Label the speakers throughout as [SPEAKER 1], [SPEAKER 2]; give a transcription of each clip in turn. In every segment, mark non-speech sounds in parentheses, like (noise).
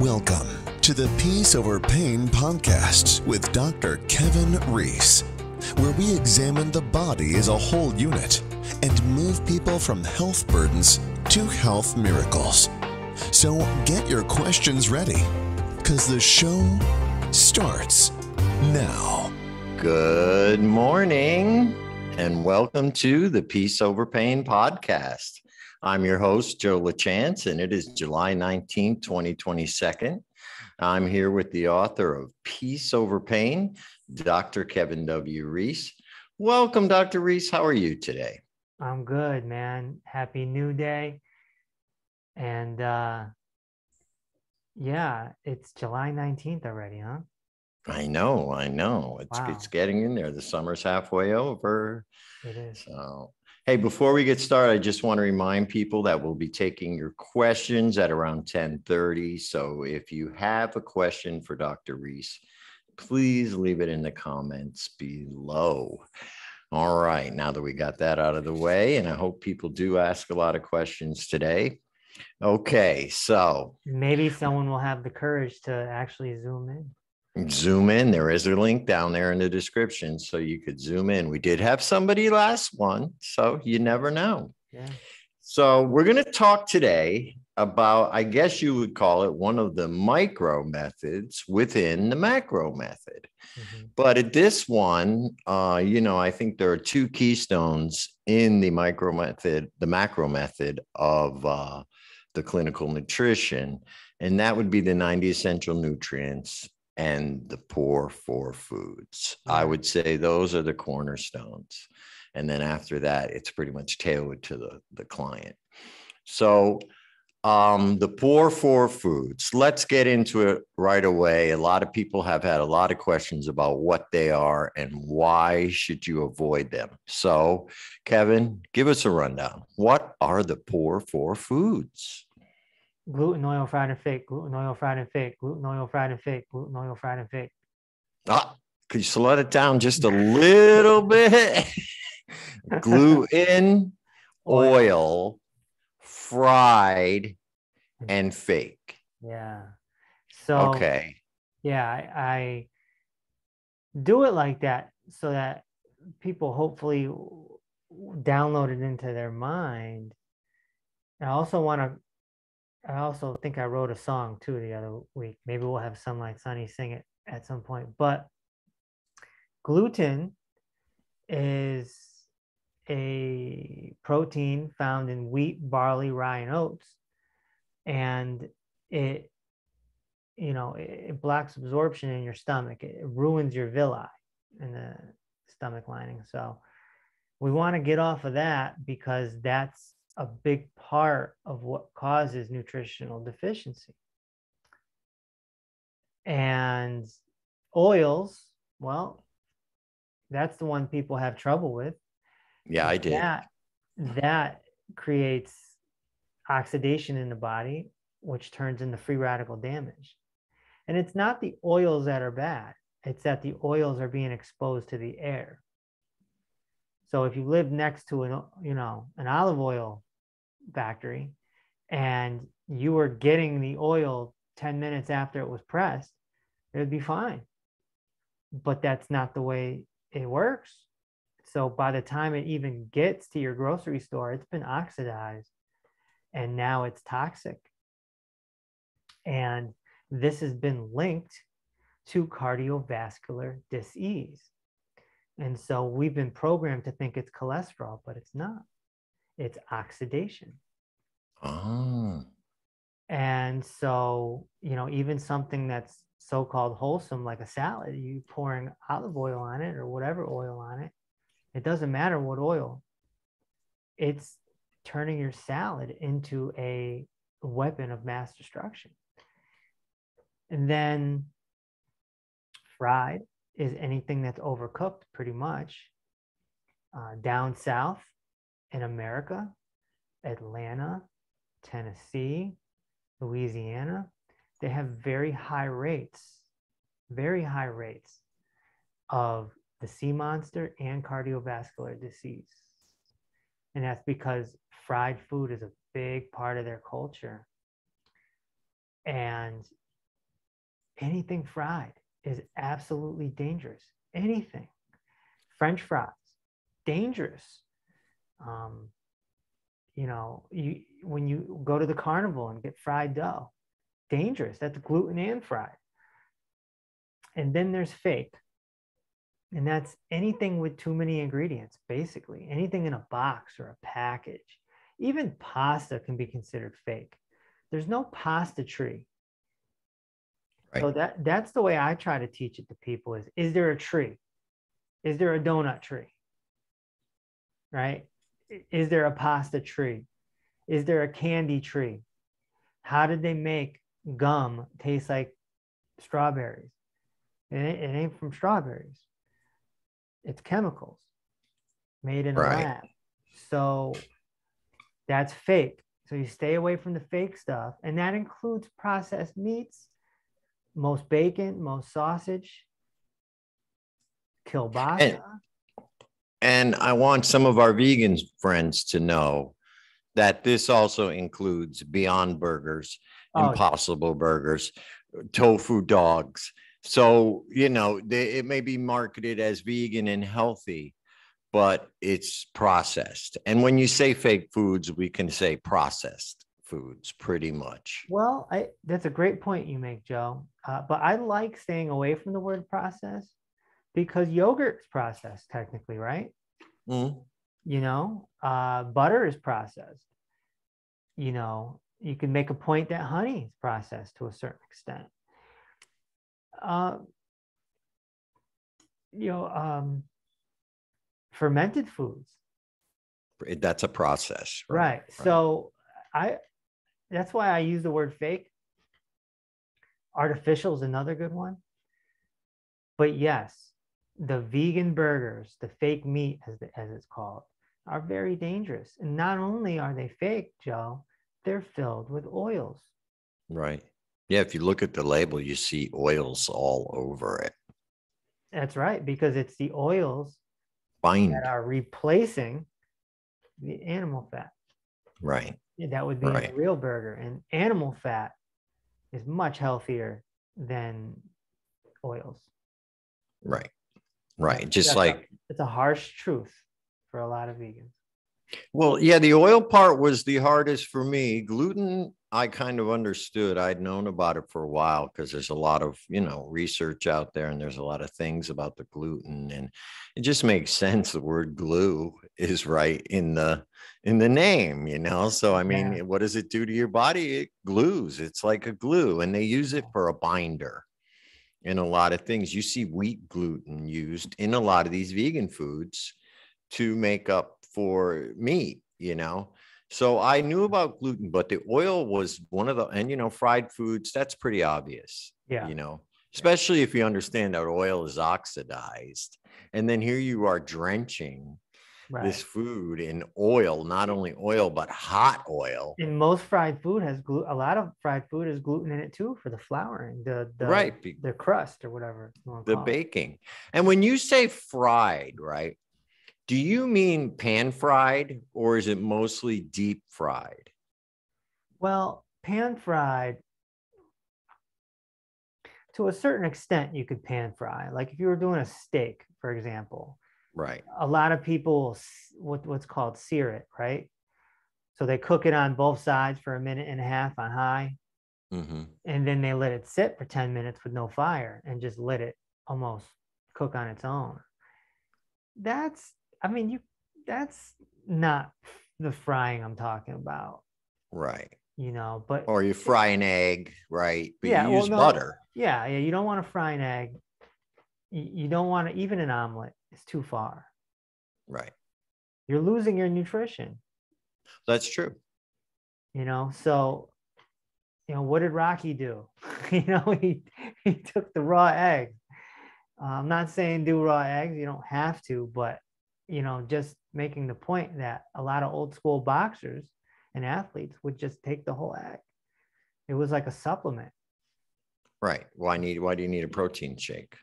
[SPEAKER 1] Welcome to the Peace Over Pain podcast with Dr. Kevin Reese, where we examine the body as a whole unit and move people from health burdens to health miracles. So get your questions ready because the show starts now.
[SPEAKER 2] Good morning and welcome to the Peace Over Pain podcast. I'm your host, Joe LaChance, and it is July 19, 2022. I'm here with the author of Peace Over Pain, Dr. Kevin W. Reese. Welcome, Dr. Reese. How are you today?
[SPEAKER 3] I'm good, man. Happy New Day. And uh yeah, it's July 19th already, huh?
[SPEAKER 2] I know, I know. It's
[SPEAKER 3] Wow.
[SPEAKER 2] it's getting in there. The summer's halfway over.
[SPEAKER 3] It is.
[SPEAKER 2] So, hey, before we get started, I just want to remind people that we'll be taking your questions at around 10:30. So, if you have a question for Dr. Reese, please leave it in the comments below. All right, now that we got that out of the way, and I hope people do ask a lot of questions today. Okay, so
[SPEAKER 3] Maybe someone will have the courage to actually zoom in.
[SPEAKER 2] Zoom in. There is a link down there in the description, so you could zoom in. We did have somebody last one, so you never know.
[SPEAKER 3] Yeah.
[SPEAKER 2] So we're going to talk today about, I guess you would call it one of the micro methods within the macro method.
[SPEAKER 3] Mhm.
[SPEAKER 2] But at this one, uh, you know, I think there are two keystones in the micro method, the macro method of uh, the clinical nutrition, and that would be the 90 essential nutrients and the poor four foods. I would say those are the cornerstones. And then after that, it's pretty much tailored to the, the client. So um, the poor four foods, let's get into it right away. A lot of people have had a lot of questions about what they are and why should you avoid them. So Kevin, give us a rundown. What are the poor four foods?
[SPEAKER 3] Gluten, oil, fried and fake, gluten, oil, fried and fake, gluten, oil, fried and fake, gluten, oil, fried and fake.
[SPEAKER 2] Ah, could you slow it down just a little bit? (laughs) Gluten, oil, fried, and fake.
[SPEAKER 3] Yeah. So
[SPEAKER 2] Okay.
[SPEAKER 3] yeah, I, I do it like that so that people hopefully download it into their mind. I also want to. I also think I wrote a song too the other week. Maybe we'll have Sunlight Sunny sing it at some point. But gluten is a protein found in wheat, barley, rye, and oats, and it you know it, blocks absorption in your stomach it ruins your villi in the stomach lining so we want to get off of that because that's a big part of what causes nutritional deficiency. And oils well that's the one people have trouble with.
[SPEAKER 2] Yeah, I did.
[SPEAKER 3] that that creates oxidation in the body which turns into free radical damage. And it's not the oils that are bad it's that the oils are being exposed to the air so if you live next to an you know an olive oil factory and you were getting the oil 10 minutes after it was pressed it would be fine but that's not the way it works so by the time it even gets to your grocery store, it's been oxidized and now it's toxic. And this has been linked to cardiovascular disease. And so we've been programmed to think it's cholesterol, but it's not. It's oxidation.
[SPEAKER 2] Oh,
[SPEAKER 3] And so, you know, even something that's so called wholesome, like a salad, you pouring olive oil on it or whatever oil on it, it doesn't matter what oil, it's turning your salad into a weapon of mass destruction. And then fried is anything that's overcooked, pretty much. Uh, down south in America, Atlanta, Tennessee, Louisiana, they have very high rates, very high rates of the C-monster and cardiovascular disease. And that's because fried food is a big part of their culture. And anything fried is absolutely dangerous. Anything. French fries, dangerous. Um, you know, you when you go to the carnival and get fried dough, dangerous. That's gluten and fried. And then there's fake. And that's anything with too many ingredients, basically. Anything in a box or a package. Even pasta can be considered fake. There's no pasta tree. Right. So that that's the way I try to teach it to people is is there a tree? Is there a donut tree? Right? Is there a pasta tree? Is there a candy tree? How did they make gum taste like strawberries? It ain't, it ain't from strawberries. It's chemicals made in right. a lab. So that's fake. So you stay away from the fake stuff. And that includes processed meats, most bacon, most sausage, kielbasa.
[SPEAKER 2] And, and I want some of our vegan friends to know that this also includes Beyond Burgers, oh, Impossible Burgers, tofu dogs. So, you know, they, it may be marketed as vegan and healthy, but it's processed. And when you say fake foods, we can say processed foods pretty much.
[SPEAKER 3] Well, I, that's a great point you make, Joe. Uh, but I like staying away from the word processed because yogurt's processed technically, right? Mm. You know, uh, butter is processed. You know, you can make a point that honey is processed to a certain extent. Uh, you know, um, fermented foods.
[SPEAKER 2] That's a process.
[SPEAKER 3] Right? right. So I that's why I use the word fake. Artificial is another good one. But yes, the vegan burgers, the fake meat, as, the, as it's called, are very dangerous. And not only are they fake, Joe, they're filled with oils.
[SPEAKER 2] Right. Yeah. If you look at the label, you see oils all over it.
[SPEAKER 3] That's right, because it's the oils
[SPEAKER 2] Bind.
[SPEAKER 3] that are replacing the animal fat.
[SPEAKER 2] Right.
[SPEAKER 3] That would be right. a real burger. And animal fat is much healthier than oils.
[SPEAKER 2] Right. Right. Just That's like
[SPEAKER 3] a, it's a harsh truth for a lot of vegans.
[SPEAKER 2] Well, yeah, the oil part was the hardest for me. Gluten, I kind of understood. I'd known about it for a while because there's a lot of, you know, research out there and there's a lot of things about the gluten and it just makes (laughs) sense the word glue is right in the in the name, you know. So I mean, yeah. what does it do to your body? It glues. It's like a glue and they use it for a binder in a lot of things. You see wheat gluten used in a lot of these vegan foods to make up for meat, you know. So I knew mm-hmm. about gluten, but the oil was one of the, and you know, fried foods, that's pretty obvious.
[SPEAKER 3] Yeah.
[SPEAKER 2] You know, especially if you understand that oil is oxidized. And then here you are drenching right. this food in oil, not only oil, but hot oil.
[SPEAKER 3] And most fried food has gluten, a lot of fried food has gluten in it too for the flouring, the, the
[SPEAKER 2] right,
[SPEAKER 3] the crust or whatever.
[SPEAKER 2] The baking. It. And when you say fried, right? Do you mean pan fried or is it mostly deep fried?
[SPEAKER 3] Well, pan fried to a certain extent you could pan fry. Like if you were doing a steak, for example.
[SPEAKER 2] Right.
[SPEAKER 3] A lot of people what what's called sear it, right? So they cook it on both sides for a minute and a half on high. Mm-hmm. And then they let it sit for 10 minutes with no fire and just let it almost cook on its own. That's I mean, you that's not the frying I'm talking about.
[SPEAKER 2] Right.
[SPEAKER 3] You know, but
[SPEAKER 2] or you fry an egg, right? But yeah, you use well, no, butter.
[SPEAKER 3] Yeah, yeah. You don't want to fry an egg. You, you don't want to even an omelet. It's too far.
[SPEAKER 2] Right.
[SPEAKER 3] You're losing your nutrition.
[SPEAKER 2] That's true.
[SPEAKER 3] You know, so you know, what did Rocky do? (laughs) you know, he he took the raw egg. Uh, I'm not saying do raw eggs. You don't have to, but you know, just making the point that a lot of old school boxers and athletes would just take the whole egg. It was like a supplement.
[SPEAKER 2] Right. Why need why do you need a protein shake?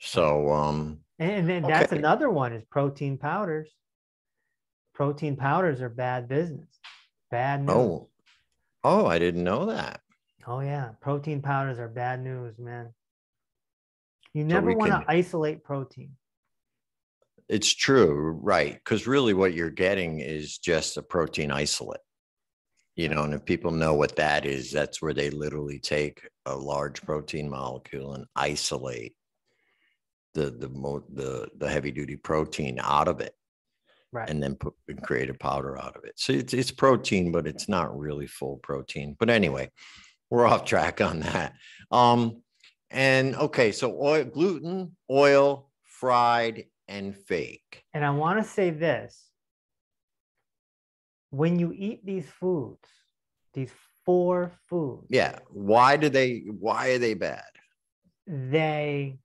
[SPEAKER 2] So um
[SPEAKER 3] and then okay. that's another one is protein powders. Protein powders are bad business. Bad news.
[SPEAKER 2] Oh. Oh, I didn't know that.
[SPEAKER 3] Oh yeah, protein powders are bad news, man. You never
[SPEAKER 2] we
[SPEAKER 3] want to isolate protein.
[SPEAKER 2] It's true, right? Because really what you're getting is just a protein isolate. You know, and if people know what that is, that's where they literally take a large protein molecule and isolate the the mo- the the heavy duty protein out of it
[SPEAKER 3] Right.
[SPEAKER 2] and then put and create a powder out of it. So it's it's protein, but it's not really full protein. But anyway, we're off track on that. Um, and okay, so oil, gluten, oil, fried, and fake.
[SPEAKER 3] And I want to say this when you eat these foods, these four foods,
[SPEAKER 2] Yeah. Why do they why are they bad?
[SPEAKER 3] they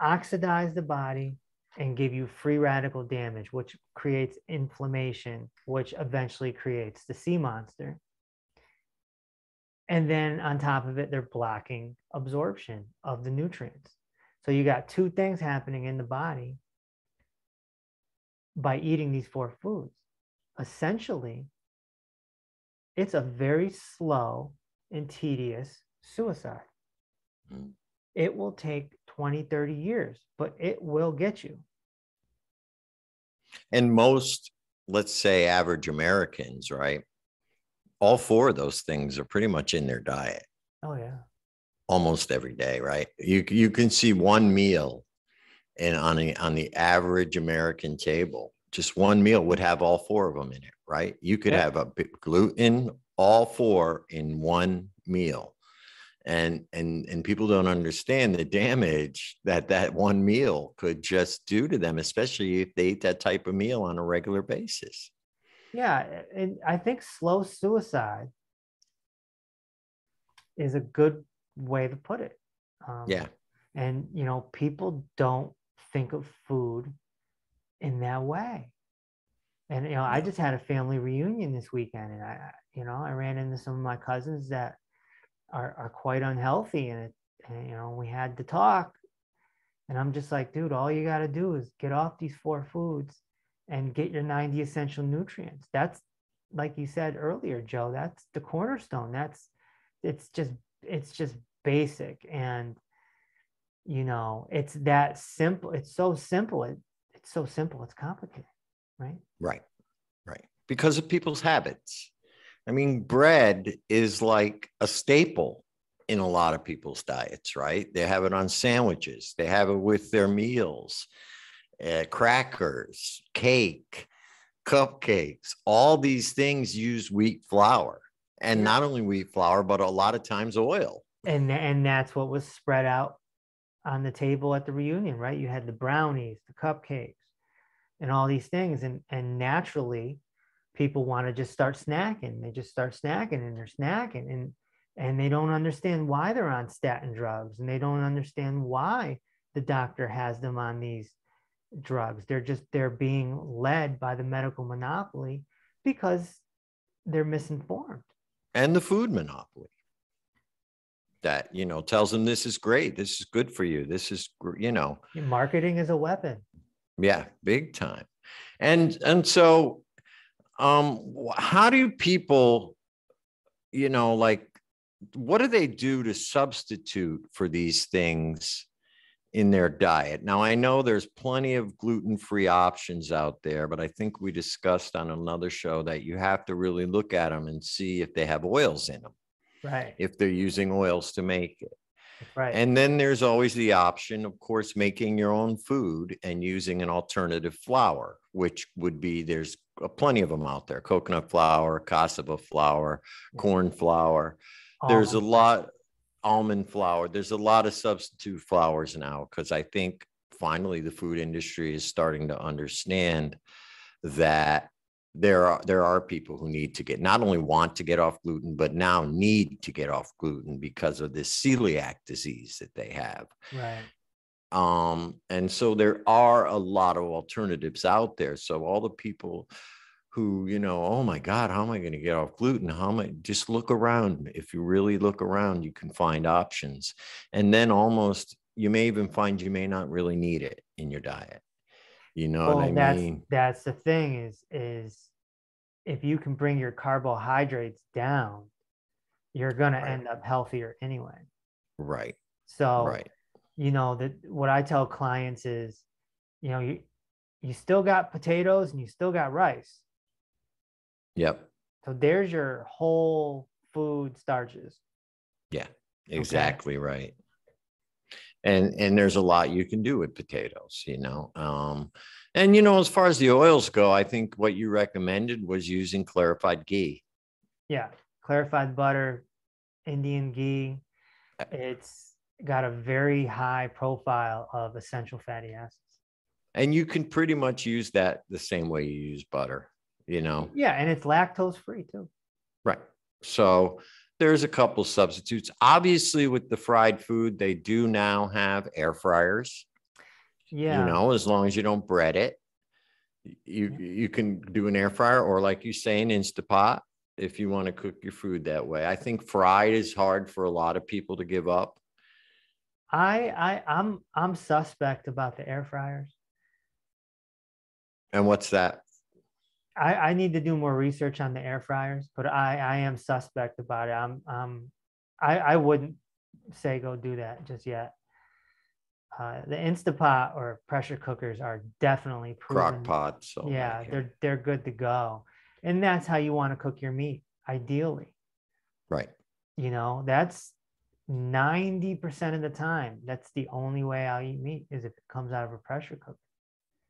[SPEAKER 3] oxidize the body and give you free radical damage, which creates inflammation, which eventually creates the C-monster. And then on top of it, they're blocking absorption of the nutrients. So you got two things happening in the body by eating these four foods. Essentially, it's a very slow and tedious suicide.
[SPEAKER 2] Mm.
[SPEAKER 3] It will take 20, 30 years, but it will get you.
[SPEAKER 2] And most, let's say average Americans, right? All four of those things are pretty much in their diet.
[SPEAKER 3] Oh, yeah.
[SPEAKER 2] almost every day, right? You you can see one meal and on a, on the average American table, just one meal would have all four of them in it, right? You could
[SPEAKER 3] Yeah.
[SPEAKER 2] have a bit gluten, all four in one meal. And and and people don't understand the damage that that one meal could just do to them, especially if they eat that type of meal on a regular basis.
[SPEAKER 3] Yeah. And I think slow suicide is a good way to put it. Um,
[SPEAKER 2] Yeah.
[SPEAKER 3] And, you know, people don't think of food in that way. And, you know, I just had a family reunion this weekend and I, I- you know, I ran into some of my cousins that are, are quite unhealthy and, it, and, you know, we had to talk and I'm just like, dude, all you got to do is get off these four foods and get your 90 essential nutrients. That's like you said earlier, Joe, that's the cornerstone. That's, it's just, it's just basic. And, you know, it's that simple. It's so simple. It, it's so simple. It's complicated, right?
[SPEAKER 2] Right, right. Because of people's habits. I mean, bread is like a staple in a lot of people's diets, right? They have it on sandwiches, they have it with their meals, uh, crackers, cake, cupcakes. All these things use wheat flour. And
[SPEAKER 3] Yeah.
[SPEAKER 2] not only wheat flour, but a lot of times oil.
[SPEAKER 3] And, and that's what was spread out on the table at the reunion, right? You had the brownies, the cupcakes, and all these things. And, and naturally, people want to just start snacking. They just start snacking and they're snacking and and they don't understand why they're on statin drugs and they don't understand why the doctor has them on these drugs. They're just they're being led by the medical monopoly because they're misinformed.
[SPEAKER 2] And the food monopoly that, you know, tells them this is great. This is good for you. This is, you know,
[SPEAKER 3] Marketing is a weapon.
[SPEAKER 2] Yeah, big time. And and so um how do people you know like what do they do to substitute for these things in their diet? Now I know there's plenty of gluten-free options out there, but I think we discussed on another show that you have to really look at them and see if they have oils in them,
[SPEAKER 3] Right.
[SPEAKER 2] if they're using oils to make it.
[SPEAKER 3] Right.
[SPEAKER 2] And then there's always the option, of course, making your own food and using an alternative flour, which would be there's Uh, plenty of them out there coconut flour, cassava flour, corn mm-hmm. flour. There's a lot, almond flour. There's a lot of substitute flours now because I think finally the food industry is starting to understand that there are there are people who need to get not only want to get off gluten but now need to get off gluten because of this celiac disease that they have
[SPEAKER 3] Right.
[SPEAKER 2] Um and so there are a lot of alternatives out there. So all the people who you know oh my god how am i going to get off gluten? How am i just look around. If you really look around you can find options. And then almost you may even find you may not really need it in your diet. You know
[SPEAKER 3] well,
[SPEAKER 2] what i
[SPEAKER 3] that's
[SPEAKER 2] mean?
[SPEAKER 3] that's the thing is is if you can bring your carbohydrates down, you're going to end up healthier anyway.
[SPEAKER 2] Right.
[SPEAKER 3] So,
[SPEAKER 2] Right.
[SPEAKER 3] You know, that what I tell clients is, you know, you you still got potatoes and you still got rice.
[SPEAKER 2] Yep.
[SPEAKER 3] So there's your whole food starches.
[SPEAKER 2] Yeah, exactly right. And and there's a lot you can do with potatoes, you know. Um, and you know, as far as the oils go, I think what you recommended was using clarified ghee.
[SPEAKER 3] Yeah, clarified butter, Indian ghee.
[SPEAKER 2] Uh,
[SPEAKER 3] It's got a very high profile of essential fatty acids.
[SPEAKER 2] And you can pretty much use that the same way you use butter, you know.
[SPEAKER 3] Yeah, and it's lactose free too.
[SPEAKER 2] Right. So there's a couple substitutes. Obviously, with the fried food, they do now have air fryers.
[SPEAKER 3] Yeah.
[SPEAKER 2] You know, as long as you don't bread it, you
[SPEAKER 3] Yeah.
[SPEAKER 2] you can do an air fryer or like you say, an Instapot if you want to cook your food that way. I think fried is hard for a lot of people to give up.
[SPEAKER 3] I I I'm I'm suspect about the air fryers.
[SPEAKER 2] And what's that?
[SPEAKER 3] I, I need to do more research on the air fryers, but I, I am suspect about it. I'm um I, I wouldn't say go do that just yet. Uh, the Instapot or pressure cookers are definitely proven.
[SPEAKER 2] Crock pot. So
[SPEAKER 3] yeah,
[SPEAKER 2] okay.
[SPEAKER 3] they're they're good to go, and that's how you want to cook your meat, ideally.
[SPEAKER 2] right.
[SPEAKER 3] You know, that's ninety percent of the time. That's the only way I'll eat meat is if it comes out of a pressure cooker.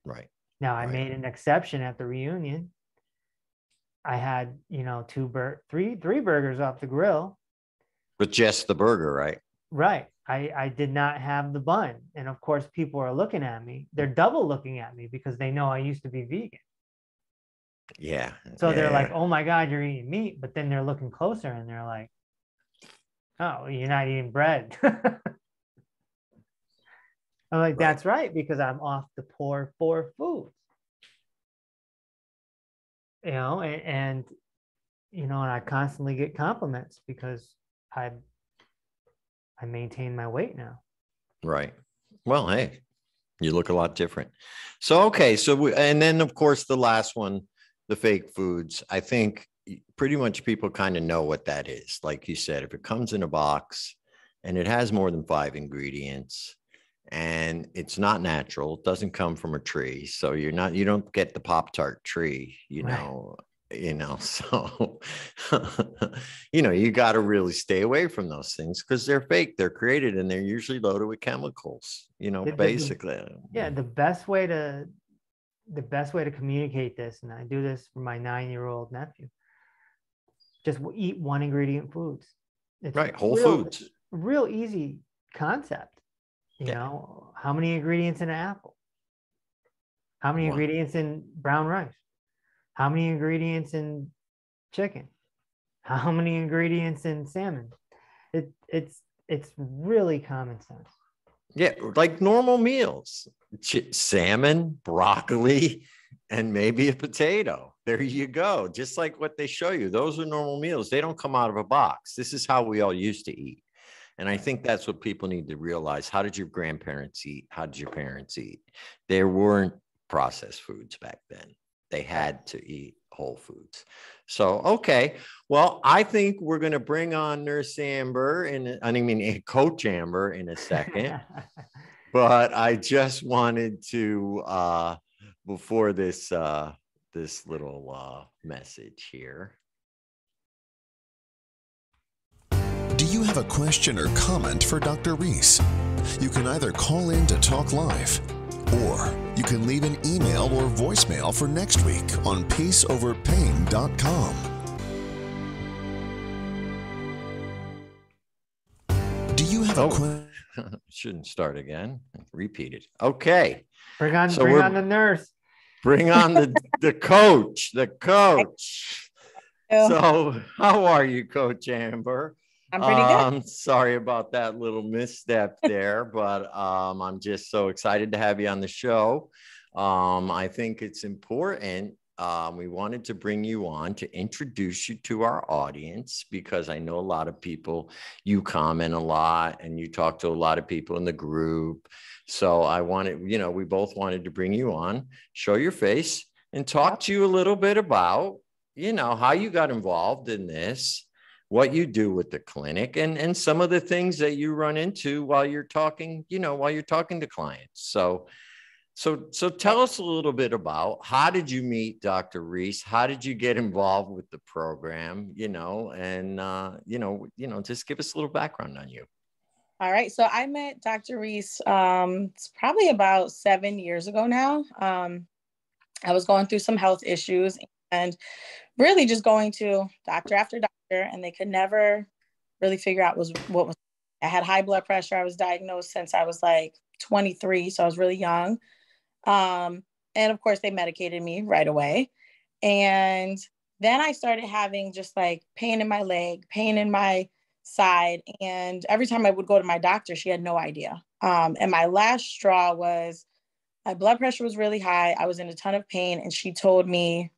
[SPEAKER 2] Right.
[SPEAKER 3] Now I
[SPEAKER 2] Right.
[SPEAKER 3] made an exception at the reunion. I had, you know, two bur three three burgers off the grill.
[SPEAKER 2] With just the burger, right?
[SPEAKER 3] Right. I I did not have the bun. And of course people are looking at me. They're double looking at me because they know I used to be vegan.
[SPEAKER 2] Yeah.
[SPEAKER 3] So they're like, "Oh my god, you're eating meat." But then they're looking closer and they're like, "Oh, you're not eating bread." (laughs) I'm like,
[SPEAKER 2] Right.
[SPEAKER 3] "That's right because I'm off the poor four foods." you know and, and you know and i constantly get compliments because i i maintain my weight now
[SPEAKER 2] Right. Well, hey, you look a lot different. So, okay. So, we, and then of course, the last one, the fake foods. I think pretty much people kind of know what that is. Like you said, if it comes in a box and it has more than five ingredients and it's not natural, it doesn't come from a tree. So, you're not, you don't get the Pop Tart tree, you
[SPEAKER 3] Right.
[SPEAKER 2] know. You know, (laughs) so you know, you got to really stay away from those things because they're fake. They're created and they're usually loaded with chemicals, you know,
[SPEAKER 3] The- the- the-
[SPEAKER 2] basically.
[SPEAKER 3] yeah the best way to the best way to communicate this and i do this for my nine year old nephew just eat one ingredient foods it's
[SPEAKER 2] Right. Whole
[SPEAKER 3] real-
[SPEAKER 2] foods.
[SPEAKER 3] real easy concept you
[SPEAKER 2] Yeah.
[SPEAKER 3] know how many ingredients in an apple how many
[SPEAKER 2] One.
[SPEAKER 3] ingredients in brown rice how many ingredients in chicken how many ingredients in salmon it it's it's really common sense
[SPEAKER 2] Yeah. Like normal meals Ch- salmon, broccoli, and maybe a potato. There you go. Just like what they show you. Those are normal meals. They don't come out of a box. This is how we all used to eat. And I think that's what people need to realize. How did your grandparents eat? How did your parents eat? There weren't processed foods back then. They had to eat whole foods. So, okay. Well, I think we're going to bring on Nurse Amber and I mean, (laughs) Coach Amber in a second (laughs) but I just wanted to uh before this uh this little uh message here.
[SPEAKER 1] Do you have a question or comment for Dr. Reese? You can either call in to talk live or you can leave an email or voicemail for next week on peaceoverpain.com. Do you have
[SPEAKER 2] Oh.
[SPEAKER 1] a question? (laughs)
[SPEAKER 2] Shouldn't start again. Repeat it. Okay.
[SPEAKER 3] bring on
[SPEAKER 2] So
[SPEAKER 3] bring
[SPEAKER 2] we're-
[SPEAKER 3] on the nurse
[SPEAKER 2] Bring on the the coach, the coach. (laughs)
[SPEAKER 4] So,
[SPEAKER 2] how are you, Coach Amber?
[SPEAKER 4] I'm pretty good.
[SPEAKER 2] Um, sorry about that little misstep (laughs) there, but um, I'm just so excited to have you on the show. Um, I think it's important. Um, we wanted to bring you on to introduce you to our audience because I know a lot of people, you comment a lot and you talk to a lot of people in the group. So I wanted, you know, we both wanted to bring you on, show your face, and talk to you a little bit about, you know, how you got involved in this what you do with the clinic and and some of the things that you run into while you're talking you know while you're talking to clients. So so so tell us a little bit about how did you meet dr reese? How did you get involved with the program you know? And uh, you know you know just give us a little background on you
[SPEAKER 4] all right so i met dr reese um, it's probably about seven years ago now um, i was going through some health issues and really just going to doctor after doctor and they could never really figure out was what was I had high blood pressure. I was diagnosed since I was like 23, so I was really young. Um, and of course, they medicated me right away. And then I started having just like pain in my leg, pain in my side. And every time I would go to my doctor, she had no idea. Um, and my last straw was my blood pressure was really high. I was in a ton of pain. And she told me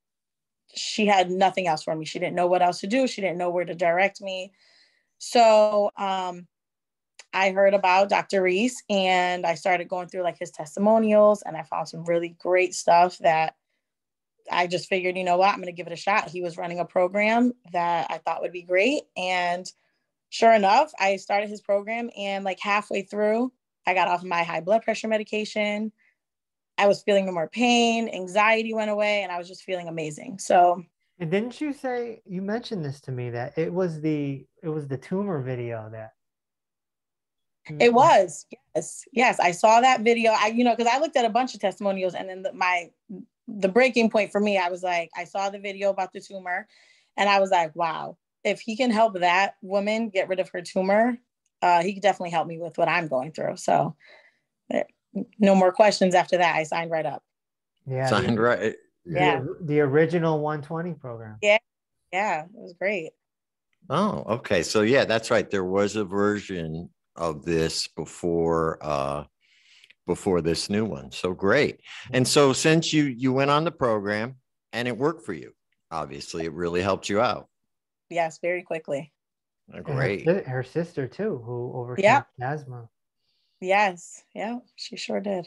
[SPEAKER 4] she had nothing else for me. She didn't know what else to do. She didn't know where to direct me. So um, I heard about Dr. Reese and I started going through like his testimonials and I found some really great stuff that I just figured, you know what, I'm going to give it a shot. He was running a program that I thought would be great. And sure enough, I started his program and like halfway through, I got off my high blood pressure medication. I was feeling no more pain, anxiety went away, and I was just feeling amazing. So
[SPEAKER 3] and didn't you say you mentioned this to me that it was the it was the tumor video that
[SPEAKER 4] it was. Yes. Yes. I saw that video. I you know because I looked at a bunch of testimonials and then the, my the breaking point for me I was like I saw the video about the tumor and I was like wow if he can help that woman get rid of her tumor uh, he could definitely help me with what I'm going through so no more questions after that. I signed right up.
[SPEAKER 3] Yeah.
[SPEAKER 2] Signed
[SPEAKER 3] the,
[SPEAKER 2] right.
[SPEAKER 4] Yeah.
[SPEAKER 3] The, the, original 120 program.
[SPEAKER 4] Yeah. Yeah. It was great.
[SPEAKER 2] Oh, okay. So yeah, that's right. There was a version of this before uh before this new one. So great. And so since you you went on the program and it worked for you, obviously it really helped you out.
[SPEAKER 4] Yes, very quickly.
[SPEAKER 2] Great.
[SPEAKER 3] Her, her, sister too, who overcame yeah. asthma.
[SPEAKER 4] Yes. Yeah, she sure did.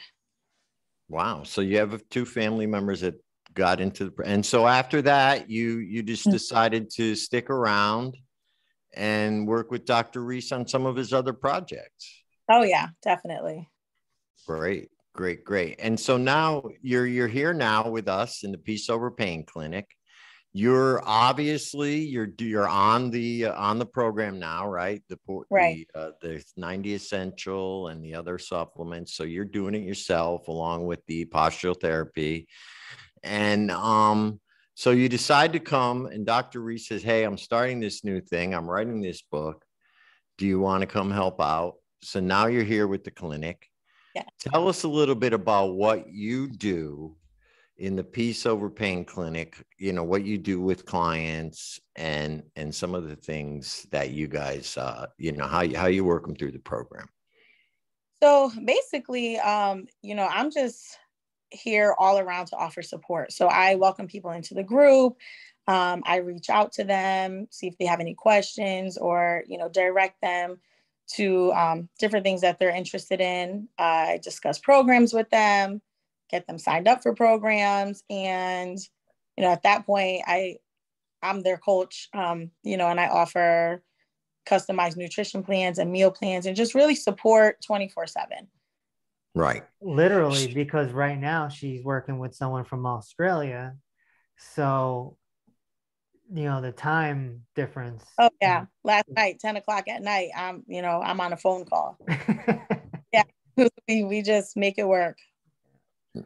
[SPEAKER 2] Wow. So you have two family members that got into the and so after that you you just mm. decided to stick around and work with Dr. Reese on some of his other projects.
[SPEAKER 4] Oh yeah, definitely.
[SPEAKER 2] Great. Great, great. And so now you're you're here now with us in the Peace Over Pain Clinic you're obviously you're you're on the uh, on the program now right? The
[SPEAKER 4] right
[SPEAKER 2] the, uh, the 90 essential and the other supplements. So you're doing it yourself along with the postural therapy and um so you decide to come and dr reese says hey i'm starting this new thing. I'm writing this book. Do you want to come help out? So now you're here with the clinic.
[SPEAKER 4] Yeah.
[SPEAKER 2] tell us a little bit about what you do in the peace over pain clinic you know what you do with clients and and some of the things that you guys uh you know how you how you work them through the program?
[SPEAKER 4] So basically um you know i'm just here all around to offer support. So i welcome people into the group. Um, i reach out to them see if they have any questions or you know direct them to um, different things that they're interested in. I discuss programs with them get them signed up for programs. And you know at that point i i'm their coach um, you know and i offer customized nutrition plans and meal plans and just really support 24 7
[SPEAKER 2] right.
[SPEAKER 3] Literally because right now she's working with someone from australia. So you know the time difference.
[SPEAKER 4] Oh yeah. Last night 10 o'clock at night i'm you know i'm on a phone call. (laughs) Yeah. (laughs) We, we just make it work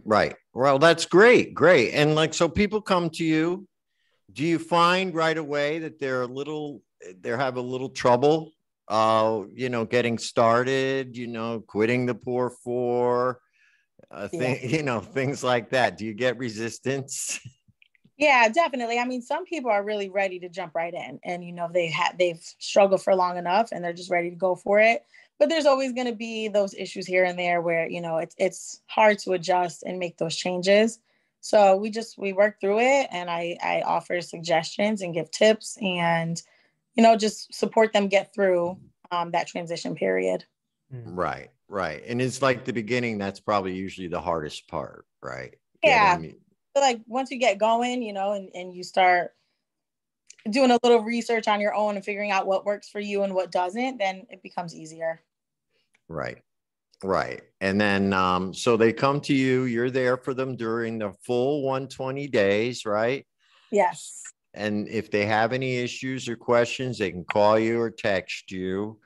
[SPEAKER 2] Right. Well, that's great. Great. And like, so people come to you. Do you find right away that they're a little, they have a little trouble, uh, you know, getting started, you know, quitting the poor four, uh, thing, yeah. (laughs) you know, things like that. Do you get resistance?
[SPEAKER 4] Yeah, definitely. I mean, some people are really ready to jump right in, and you know, they have they've struggled for long enough, and they're just ready to go for it but there's always going to be those issues here and there where you know it's it's hard to adjust and make those changes. So we just we work through it and i i offer suggestions and give tips and you know just support them get through um, that transition period.
[SPEAKER 2] Mm-hmm. right right. And it's like the beginning that's probably usually the hardest part right?
[SPEAKER 4] Yeah. Getting... like once you get going you know and, and you start doing a little research on your own and figuring out what works for you and what doesn't, then it becomes easier.
[SPEAKER 2] Right. Right. And then, um, so they come to you, you're there for them during the full 120 days, right?
[SPEAKER 4] Yes.
[SPEAKER 2] And if they have any issues or questions, they can call you or text you.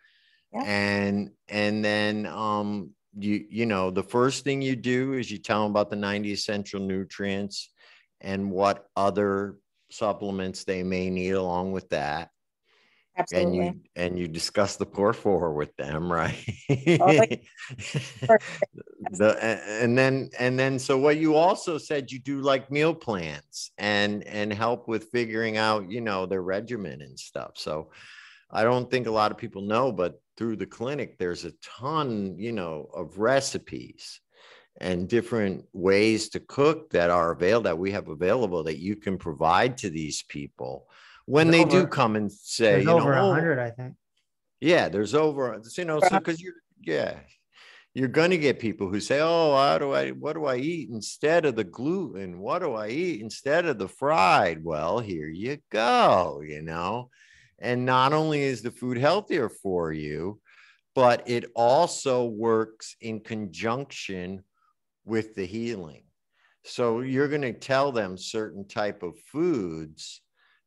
[SPEAKER 4] Yeah.
[SPEAKER 2] And, and then, um, you, you know, the first thing you do is you tell them about the 90 essential nutrients and what other supplements they may need along with that
[SPEAKER 4] Absolutely.
[SPEAKER 2] and you and you discuss the poor four with them (laughs) right
[SPEAKER 4] oh, (laughs)
[SPEAKER 2] the, and then and then so what you also said you do like meal plans and and help with figuring out you know their regimen and stuff so i don't think a lot of people know but through the clinic there's a ton you know of recipes and different ways to cook that are available that we have available that you can provide to these people when
[SPEAKER 3] There's
[SPEAKER 2] they do come and say
[SPEAKER 3] There's
[SPEAKER 2] you know
[SPEAKER 3] over a
[SPEAKER 2] "Oh,
[SPEAKER 3] hundred, I think.
[SPEAKER 2] yeah, there's over, you know, so uh-huh. because you're, yeah, you're going to get people who say, oh, how do I, what do I eat instead of the gluten? What do I eat instead of the fried? Well, here you go, you know. And not only is the food healthier for you, but it also works in conjunction with the healing. So you're going to tell them certain type of foods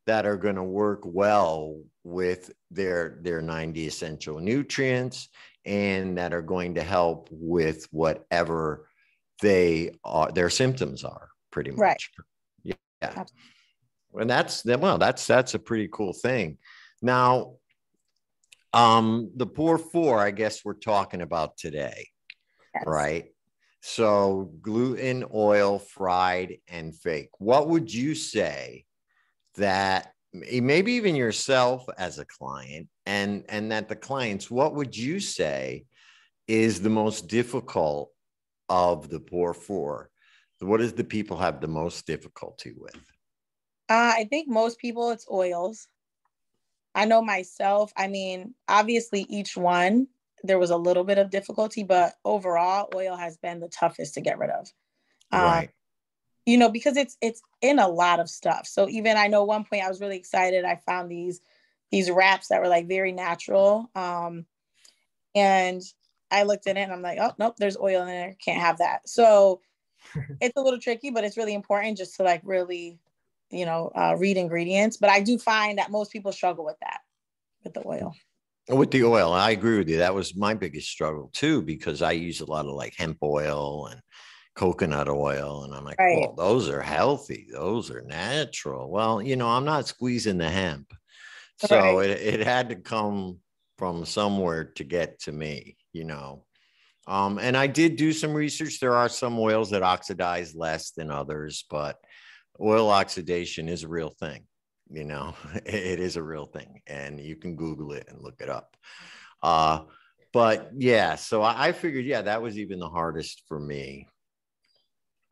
[SPEAKER 2] that are going to work well with their their 90 essential nutrients and that are going to help with whatever they are their symptoms are pretty much
[SPEAKER 4] Right.
[SPEAKER 2] yeah
[SPEAKER 4] Absolutely.
[SPEAKER 2] and that's that well that's that's a pretty cool thing now um the poor four i guess we're talking about today
[SPEAKER 4] Yes.
[SPEAKER 2] right? So gluten, oil, fried, and fake. What would you say that maybe even yourself as a client and and that the clients, what would you say is the most difficult of the poor four? What does the people have the most difficulty with?
[SPEAKER 4] Uh, I think most people it's oils. I know myself. I mean, obviously each one there was a little bit of difficulty, but overall, oil has been the toughest to get rid of. Um,
[SPEAKER 2] right.
[SPEAKER 4] You know because it's it's in a lot of stuff. So even i know one point i was really excited i found these these wraps that were like very natural um and i looked at it and i'm like oh nope there's oil in there can't have that. So (laughs) it's a little tricky but it's really important just to like really you know uh, read ingredients. But i do find that most people struggle with that with the oil.
[SPEAKER 2] With the oil, I agree with you. That was my biggest struggle too, because I use a lot of like hemp oil and coconut oil. And I'm like,
[SPEAKER 4] Right.
[SPEAKER 2] well, those are healthy. Those are natural. Well, you know, I'm not squeezing the hemp. So
[SPEAKER 4] Right.
[SPEAKER 2] it, it had to come from somewhere to get to me, you know. Um, and I did do some research. There are some oils that oxidize less than others, but oil oxidation is a real thing. You know, (laughs) it is a real thing, and you can Google it and look it up. Uh, but yeah, so I, I figured, yeah, that was even the hardest for me.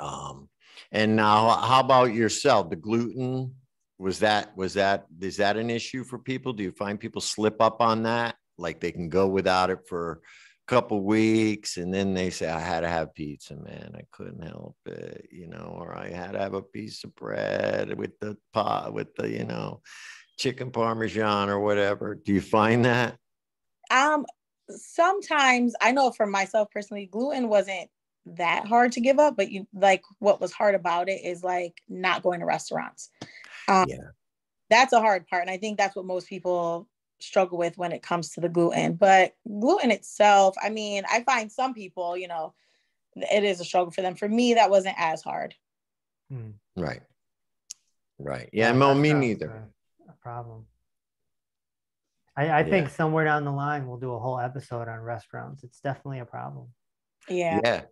[SPEAKER 2] Um, and now, how about yourself? The gluten was that was that is that an issue for people? Do you find people slip up on that? Like they can go without it for a couple weeks, and then they say, "I had to have pizza, man. I couldn't help it," you know, or I had to have a piece of bread with the pot with the you know chicken parmesan or whatever. Do you find that?
[SPEAKER 4] Um, sometimes I know for myself personally, gluten wasn't that hard to give up, but you like what was hard about it is like not going to restaurants. Um,
[SPEAKER 2] Yeah.
[SPEAKER 4] that's a hard part, and I think that's what most people struggle with when it comes to the gluten. But gluten itself, I mean, I find some people, you know, it is a struggle for them. For me, that wasn't as hard.
[SPEAKER 3] Hmm.
[SPEAKER 2] Right. Right. Yeah. No, me neither.
[SPEAKER 3] A problem. I, I think
[SPEAKER 2] Yeah.
[SPEAKER 3] somewhere down the line we'll do a whole episode on restaurants. It's definitely a problem.
[SPEAKER 4] Yeah.
[SPEAKER 2] Yeah.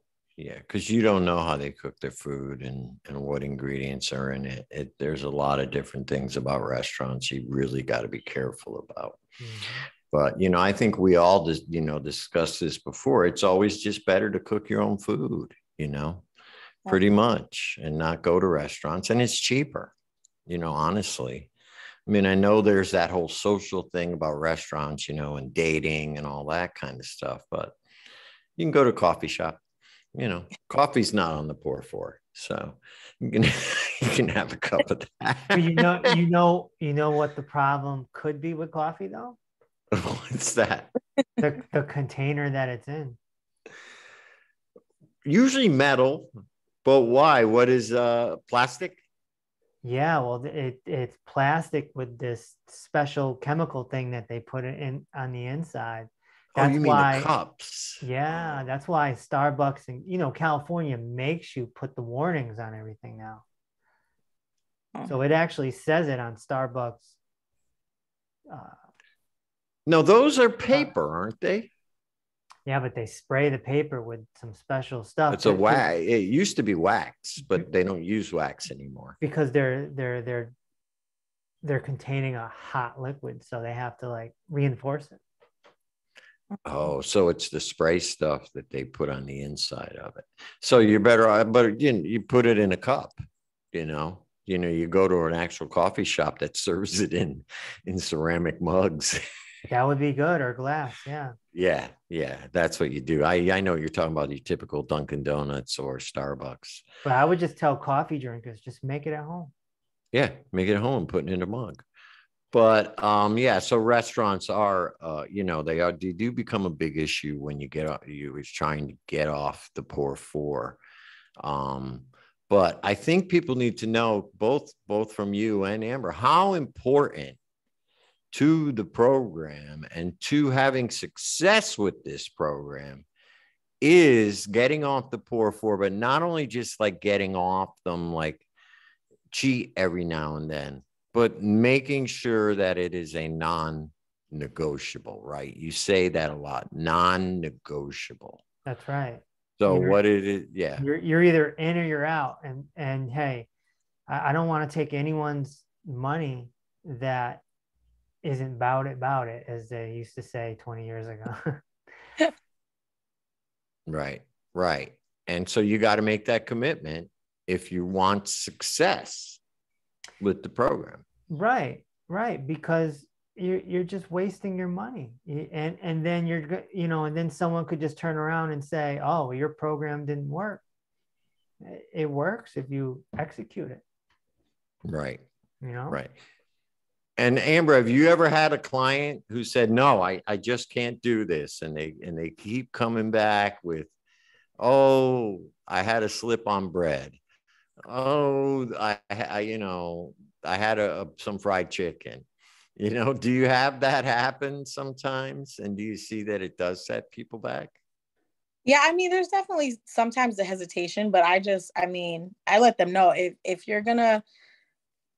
[SPEAKER 2] Yeah. Because you don't know how they cook their food and, and what ingredients are in it. it. There's a lot of different things about restaurants you really got to be careful about.
[SPEAKER 3] Mhm.
[SPEAKER 2] But, you know, I think we all just, you know, discussed this before. It's always just better to cook your own food, you know, pretty much and not go to restaurants. And it's cheaper, you know, honestly. I mean, I know there's that whole social thing about restaurants, you know, and dating and all that kind of stuff, but you can go to a coffee shop. You know, coffee's not on the poor four. So you can, (laughs) you can have a cup of that.
[SPEAKER 3] But you know, you know, you know what the problem could be with coffee though? (laughs)
[SPEAKER 2] What's that?
[SPEAKER 3] The the container that it's in.
[SPEAKER 2] Usually metal, but why? What is uh plastic?
[SPEAKER 3] Yeah, well, it it's plastic with this special chemical thing that they put it in on the inside.
[SPEAKER 2] Oh,
[SPEAKER 3] That's
[SPEAKER 2] you mean
[SPEAKER 3] why.
[SPEAKER 2] the cups?
[SPEAKER 3] Yeah, that's why Starbucks and you know California makes you put the warnings on everything now.
[SPEAKER 4] Oh.
[SPEAKER 3] So it actually says it on Starbucks. Uh,
[SPEAKER 2] No, those are paper, aren't they?
[SPEAKER 3] yeah, but they spray the paper with some special stuff.
[SPEAKER 2] It's a
[SPEAKER 3] to- to-
[SPEAKER 2] wax. It used to be wax, but they don't use wax anymore.
[SPEAKER 3] because they're they're they're they're containing a hot liquid, so they have to like reinforce it.
[SPEAKER 2] Oh, so it's the spray stuff that they put on the inside of it. So you're better, but you, you put it in a cup, you know, you know, you go to an actual coffee shop that serves it in, in ceramic mugs. (laughs)
[SPEAKER 3] That would be good or glass, yeah.
[SPEAKER 2] yeah. Yeah. That's what you do. I, I know you're talking about your typical Dunkin' Donuts or Starbucks.
[SPEAKER 3] But I would just tell coffee drinkers just make it at home.
[SPEAKER 2] Yeah. Make it at home, put it in a mug. But um, yeah, so restaurants are, uh, you know, they are, they do become a big issue when you get you is trying to get off the poor four. Um, but I think people need to know both, both from you and Amber, how important to the program and to having success with this program is getting off the poor four, but not only just like getting off them, like cheat every now and then, but making sure that it is a non negotiable, right? You say that a lot non negotiable.
[SPEAKER 3] That's right.
[SPEAKER 2] So,
[SPEAKER 3] You're-
[SPEAKER 2] what it is, yeah,
[SPEAKER 3] You're you're either in or you're out. And and hey, I, I don't want to take anyone's money that isn't about it, about it, as they used to say 20 years ago. (laughs)
[SPEAKER 2] right, right. And so, you got to make that commitment if you want success with the program.
[SPEAKER 3] Right, right, because you're you're just wasting your money, and and then you're you know, and then someone could just turn around and say, "Oh, your program didn't work." It- It works if you execute it.
[SPEAKER 2] Right.
[SPEAKER 3] You know,
[SPEAKER 2] Right. And Amber, have you ever had a client who said, "No, I, I just can't do this," and they and they keep coming back with, "Oh, I had a slip on bread. Oh, I, I you know, I had a, some fried chicken." (laughs) You know, do you have that happen sometimes? And do you see that it does set people back?
[SPEAKER 4] Yeah, I mean, there's definitely sometimes the hesitation, but I just, I mean, I let them know if if you're gonna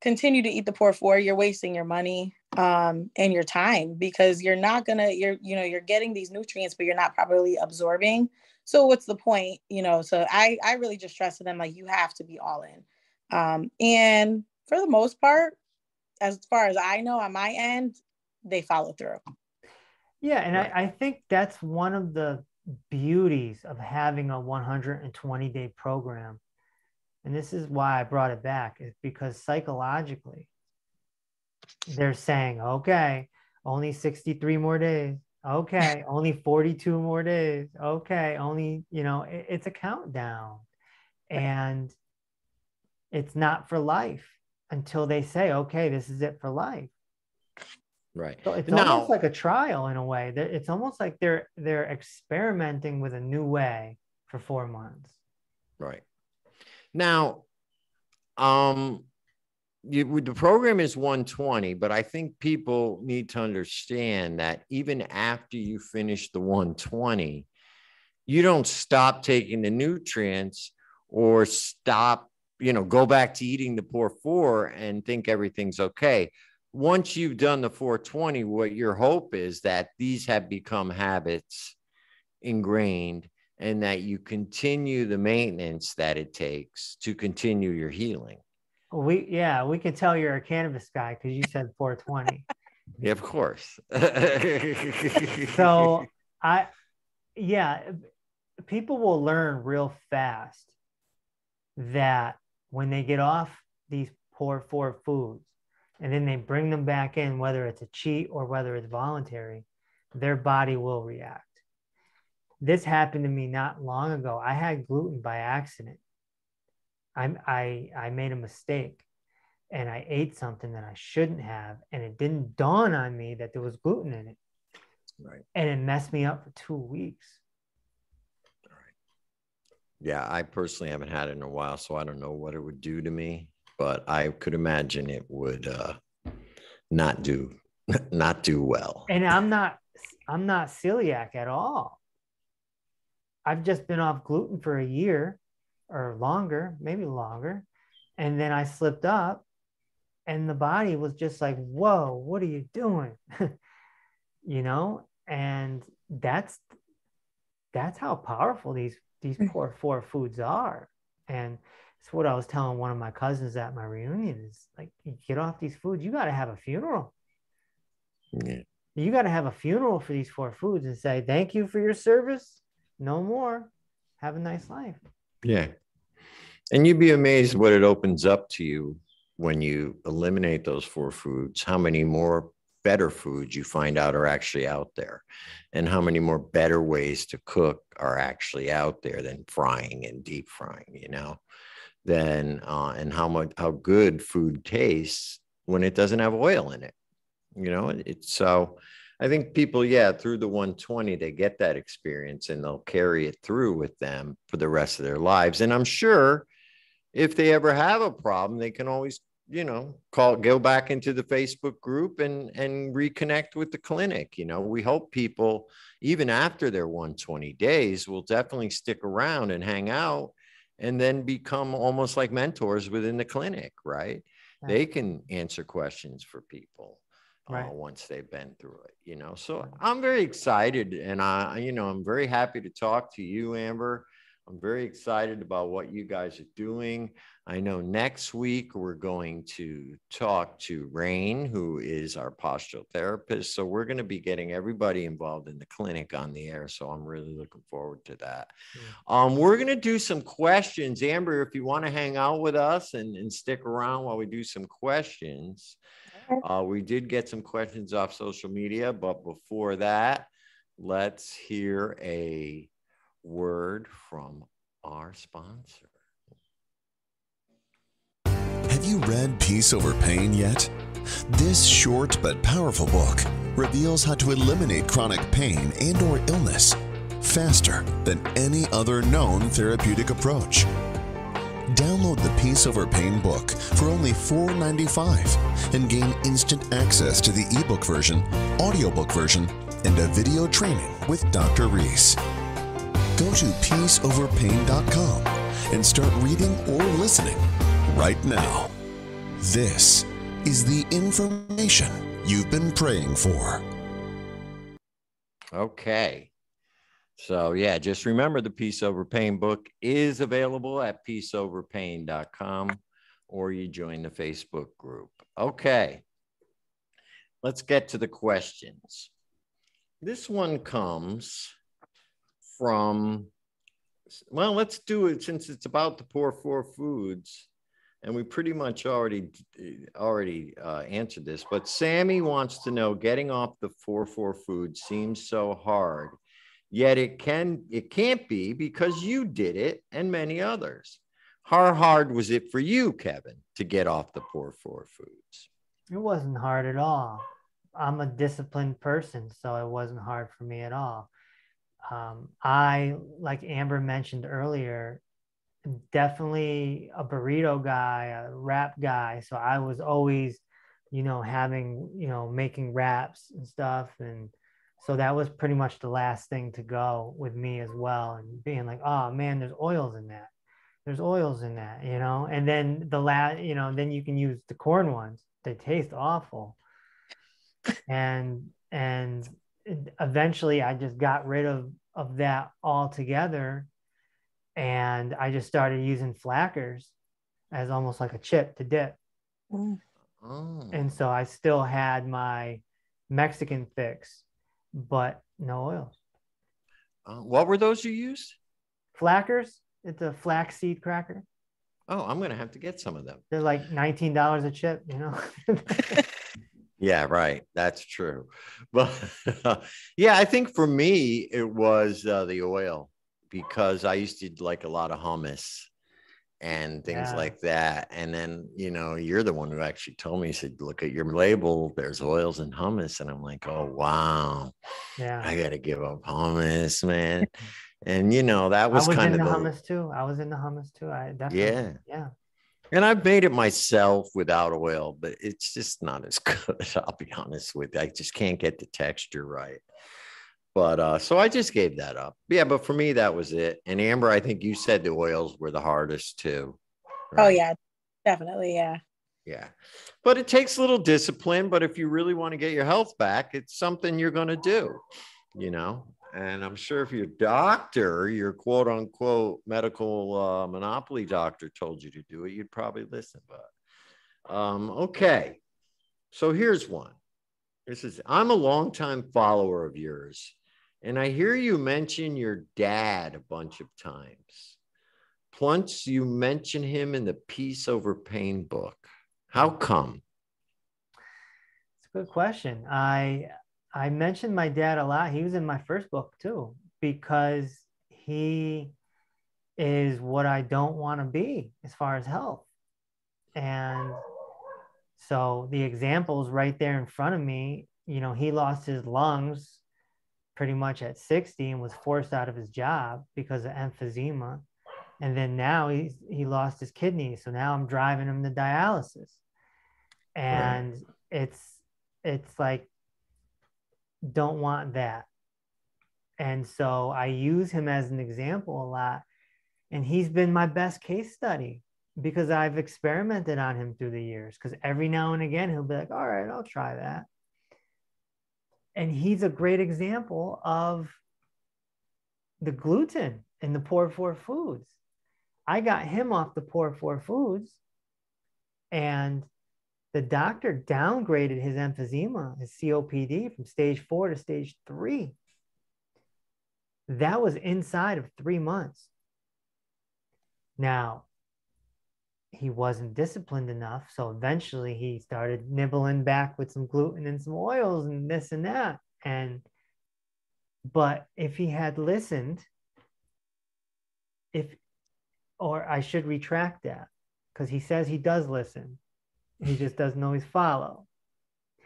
[SPEAKER 4] continue to eat the poor four, you're wasting your money um, and your time because you're not gonna, you're, you know, you're getting these nutrients, but you're not properly absorbing. So what's the point, you know? So I, I really just stress to them like you have to be all in, um, and for the most part, as far as I know on my end, they follow through.
[SPEAKER 3] Yeah, and
[SPEAKER 2] Right.
[SPEAKER 3] I, I think that's one of the beauties of having a 120 day program. And this is why I brought it back, is because psychologically, they're saying, okay, only 63 more days. Okay, only 42 more days. Okay, only, you know, it- it's a countdown. And it's not for life until they say, okay, this is it for life.
[SPEAKER 2] Right.
[SPEAKER 3] So it's
[SPEAKER 2] Now-
[SPEAKER 3] almost like a trial in a way. That It's almost like they're they're experimenting with a new way for four months.
[SPEAKER 2] Right. Now, um, you, the program is 120, but I think people need to understand that even after you finish the 120, you don't stop taking the nutrients or stop, you know, go back to eating the poor four and think everything's okay. Once you've done the 420, what your hope is that these have become habits ingrained and that you continue the maintenance that it takes to continue your healing.
[SPEAKER 3] We yeah, we can tell you're a cannabis guy because you said 420.
[SPEAKER 2] Yeah, of course. (laughs)
[SPEAKER 3] so I yeah, people will learn real fast that when they get off these poor four foods and then they bring them back in, whether it's a cheat or whether it's voluntary, their body will react. This happened to me not long ago. I had gluten by accident. I, I, I made a mistake and I ate something that I shouldn't have. And it didn't dawn on me that there was gluten in it.
[SPEAKER 2] Right.
[SPEAKER 3] And it messed me up for two weeks.
[SPEAKER 2] Yeah, I personally haven't had it in a while, so I don't know what it would do to me, but I could imagine it would uh, not do (laughs) not do well.
[SPEAKER 3] And I'm not I'm not celiac at all. I've just been off gluten for a year or longer, maybe longer. And then I slipped up and the body was just like, whoa, what are you doing? (laughs) you know? And that's that's how powerful these these
[SPEAKER 4] mm.
[SPEAKER 3] poor four foods are. And it's what I was telling one of my cousins at my reunion is like you get off these foods, you gotta have a funeral.
[SPEAKER 2] Yeah.
[SPEAKER 3] You gotta have a funeral for these four foods and say, Thank you for your service. No more. Have a nice life.
[SPEAKER 2] Yeah. And you'd be amazed what it opens up to you when you eliminate those four foods, how many more better foods you find out are actually out there, and how many more better ways to cook are actually out there than frying and deep frying, you know, then, uh, and how much, how good food tastes when it doesn't have oil in it, you know, it's so. I think people, yeah, through the 120, they get that experience and they'll carry it through with them for the rest of their lives. And I'm sure if they ever have a problem, they can always, you know, call, go back into the Facebook group and and reconnect with the clinic. You know, we hope people, even after their 120 days, will definitely stick around and hang out and then become almost like mentors within the clinic, right? They can answer questions for people
[SPEAKER 3] Right.
[SPEAKER 2] uh, once they've been through it, you know. So I'm very excited, and I, you know, I'm very happy to talk to you, Amber. I'm very excited about what you guys are doing. I know next week we're going to talk to Rain, who is our postural therapist. So we're going to be getting everybody involved in the clinic on the air. So I'm really looking forward to that. Um, we're going to do some questions. Amber, if you want to hang out with us and, and stick around while we do some questions. Uh, we did get some questions off social media, but before that, let's hear a word from our sponsor.
[SPEAKER 1] Have you read Peace Over Pain yet? This short but powerful book reveals how to eliminate chronic pain and or illness faster than any other known therapeutic approach. Download the Peace Over Pain book for only $4.95 and gain instant access to the ebook version, audiobook version, and a video training with Dr. Reese. Go to peaceoverpain.com and start reading or listening right now. This is the information you've been praying for.
[SPEAKER 2] Okay. So, yeah, just remember the Peace Over Pain book is available at peaceoverpain.com or you join the Facebook group. Okay. Let's get to the questions. This one comes from, well, let's do it since it's about the poor four foods. And we pretty much already already uh, answered this, but Sammy wants to know: getting off the four four food seems so hard, yet it can it can't be because you did it and many others. How hard was it for you, Kevin, to get off the poor four foods?
[SPEAKER 3] It wasn't hard at all. I'm a disciplined person, so it wasn't hard for me at all. Um, I, like Amber mentioned earlier, definitely a burrito guy, a wrap guy. So I was always, you know, having, you know, making wraps and stuff. And so that was pretty much the last thing to go with me as well. And being like, oh man, there's oils in that. There's oils in that, you know. And then the last, you know, then you can use the corn ones. They taste awful. (laughs) And and eventually I just got rid of of that altogether and I just started using flackers as almost like a chip to dip.
[SPEAKER 4] Mm.
[SPEAKER 2] Oh,
[SPEAKER 3] And so I still had my Mexican fix, but no oils.
[SPEAKER 2] Uh, what were those you used?
[SPEAKER 3] Flackers, it's a flaxseed cracker.
[SPEAKER 2] Oh, I'm gonna have to get some of them.
[SPEAKER 3] They're like $19 a chip, you know? (laughs) (laughs)
[SPEAKER 2] Yeah, right. That's true. (laughs) But yeah, I think for me, it was uh, the oil because I used to like a lot of hummus. and things
[SPEAKER 3] Yeah.
[SPEAKER 2] like that. And then, you know, you're the one who actually told me, said, look at your label, there's oils and hummus. And I'm like, oh, wow,
[SPEAKER 3] Yeah.
[SPEAKER 2] I got to give up hummus, man. (laughs) and, you know, that was,
[SPEAKER 3] was
[SPEAKER 2] kind of
[SPEAKER 3] the
[SPEAKER 2] the,
[SPEAKER 3] hummus too. I was in the hummus too. I definitely.
[SPEAKER 2] Yeah.
[SPEAKER 3] Yeah.
[SPEAKER 2] And I've made it myself without oil, but it's just not as (laughs) good. I'll be honest with you. I just can't get the texture right. But uh, so I just gave that up. Yeah, but for me, that was it. And Amber, I think you said the oils were the hardest too.
[SPEAKER 4] Oh yeah, definitely. Yeah.
[SPEAKER 2] Yeah. But it takes a little discipline. But if you really want to get your health back, it's something you're going to do, you know? And I'm sure if your doctor, your quote unquote medical uh, monopoly doctor told you to do it, you'd probably listen. But um, okay. So here's one. This is, I'm a longtime follower of yours. And I hear you mention your dad a bunch of times. Plus, you mention him in the Peace Over Pain book. How come?
[SPEAKER 3] It's a good question. I I mentioned my dad a lot. He was in my first book too because he is what I don't want to be as far as health. And so the examples right there in front of me, you know, he lost his lungs pretty much at 60 and was forced out of his job because of emphysema. And then now he's he lost his kidney. So now I'm driving him to dialysis. And it's it's like don't want that. And so I use him as an example a lot. And he's been my best case study because I've experimented on him through the years. Because every now and again, he'll be like, all right, I'll try that. And he's a great example of the gluten in the poor four foods. I got him off the poor four foods, and the doctor downgraded his emphysema, his COPD, from stage four to stage three. That was inside of three months. Now, he wasn't disciplined enough. So eventually he started nibbling back with some gluten and some oils and this and that. And, but if he had listened, if, or I should retract that because he says he does listen. He just doesn't always follow.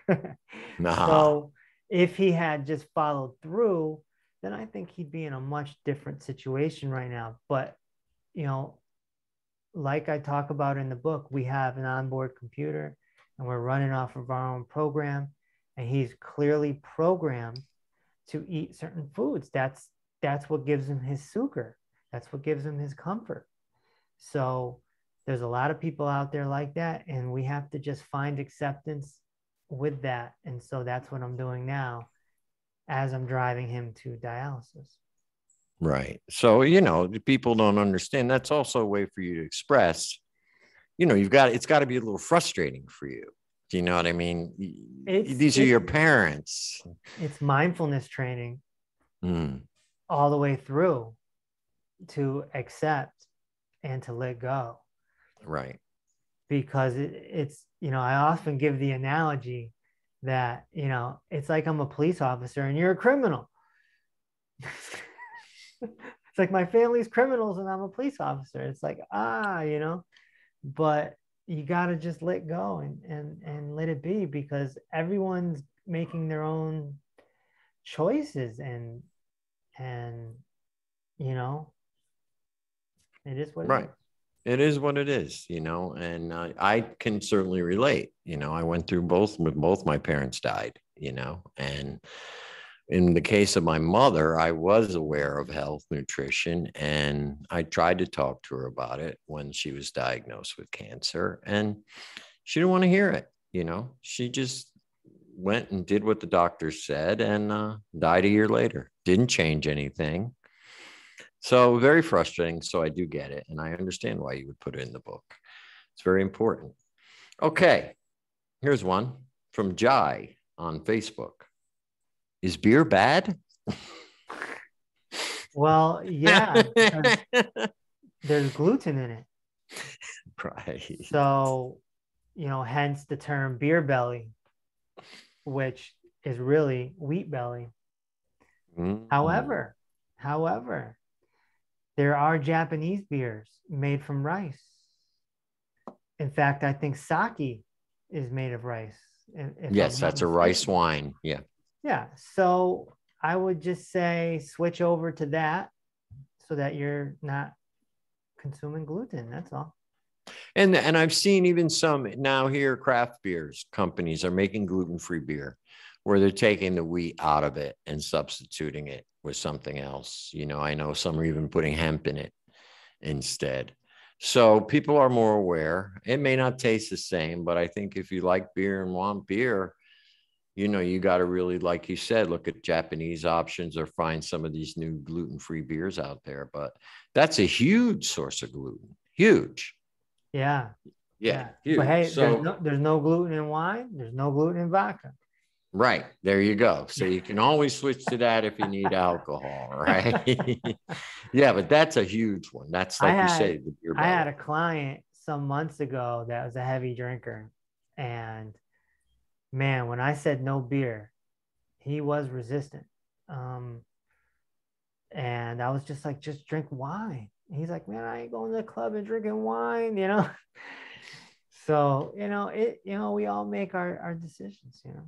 [SPEAKER 3] (laughs)
[SPEAKER 2] Nah.
[SPEAKER 3] So if he had just followed through, then I think he'd be in a much different situation right now. But, you know, like I talk about in the book, we have an onboard computer and we're running off of our own program. And he's clearly programmed to eat certain foods. That's that's what gives him his sugar. That's what gives him his comfort. So there's a lot of people out there like that, and we have to just find acceptance with that. And so that's what I'm doing now as I'm driving him to dialysis.
[SPEAKER 2] Right. So, you know, people don't understand. That's also a way for you to express, you know, you've got, it's got to be a little frustrating for you. Do you know what I mean?
[SPEAKER 3] It's-
[SPEAKER 2] These are your parents.
[SPEAKER 3] It's mindfulness training
[SPEAKER 2] Mm,
[SPEAKER 3] all the way through to accept and to let go.
[SPEAKER 2] Right.
[SPEAKER 3] because it, it's you know i often give the analogy that you know it's like i'm a police officer and you're a criminal (laughs) it's like my family's criminals and i'm a police officer it's like ah you know but you got to just let go and and and let it be because everyone's making their own choices and and you know it is what it
[SPEAKER 2] Right.
[SPEAKER 3] is.
[SPEAKER 2] It is what it is, you know, and uh, I can certainly relate. You know, I went through both when both my parents died, you know, and in the case of my mother, I was aware of health, nutrition, and I tried to talk to her about it when she was diagnosed with cancer, and she didn't want to hear it. You know, she just went and did what the doctor said and uh, died a year later. Didn't change anything. So very frustrating. So I do get it. And I understand why you would put it in the book. It's very important. Okay. Here's one from Jai on Facebook. Is beer bad? (laughs)
[SPEAKER 3] well yeah (laughs) there's gluten in it
[SPEAKER 2] right.
[SPEAKER 3] So, you know, hence the term beer belly, which is really wheat belly.
[SPEAKER 2] Mm.
[SPEAKER 3] However, however, There are Japanese beers made from rice. In fact, I think sake is made of rice.
[SPEAKER 2] yes, that's a rice wine. Yeah.
[SPEAKER 3] Yeah. So I would just say switch over to that so that you're not consuming gluten. That's all.
[SPEAKER 2] And and I've seen even some now here craft beers companies are making gluten-free beer where they're taking the wheat out of it and substituting it with something else. You know, I know some are even putting hemp in it instead. So people are more aware. It may not taste the same, but I think if you like beer and want beer, you know, you got to really, like you said, look at Japanese options or find some of these new gluten free beers out there. But that's a huge source of gluten. Huge.
[SPEAKER 3] Yeah.
[SPEAKER 2] Yeah. yeah.
[SPEAKER 3] But hey, so, there's, no, there's no gluten in wine, there's no gluten in vodka.
[SPEAKER 2] Right. There you go. So you can always switch to that if you need alcohol, (laughs) right? yeah, but that's a huge one. That's like had, you say.
[SPEAKER 3] I had a client some months ago that was a heavy drinker. And man, when I said no beer, he was resistant. Um, and I was just like, just drink wine. And he's like, man, I ain't going to the club and drinking wine, you know? (laughs) so, you know, it, you know, we all make our, our decisions, you know?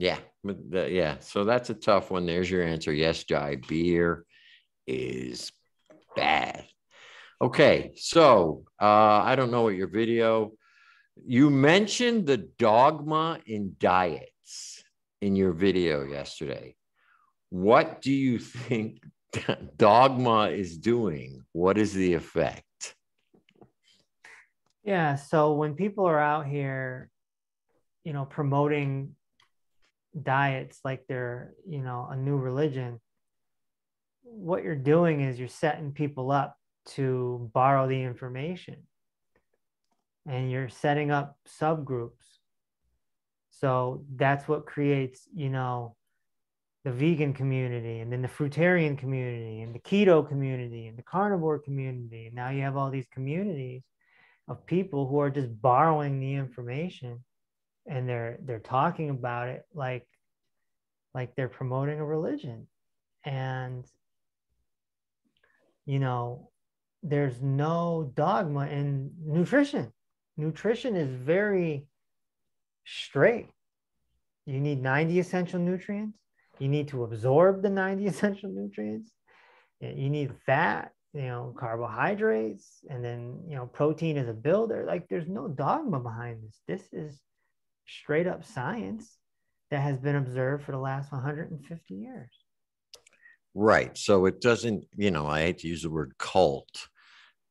[SPEAKER 2] Yeah. The, yeah. So that's a tough one. There's your answer. Yes, Jai. Beer is bad. Okay. So uh, I don't know what your video you mentioned the dogma in diets in your video yesterday. What do you think (laughs) dogma is doing? What is the effect?
[SPEAKER 3] Yeah, so when people are out here, you know, promoting diets like they're, you know, a new religion, what you're doing is you're setting people up to borrow the information and you're setting up subgroups. So that's what creates, you know, the vegan community and then the fruitarian community and the keto community and the carnivore community. And now you have all these communities of people who are just borrowing the information and they're they're talking about it like like they're promoting a religion and you know there's no dogma in nutrition nutrition is very straight. You need 90 essential nutrients. You need to absorb the 90 (laughs) essential nutrients. You need fat, you know, carbohydrates, and then, you know, protein as a builder. Like there's no dogma behind this. This is straight up science that has been observed for the last 150 years.
[SPEAKER 2] Right. So it doesn't, you know, I hate to use the word cult,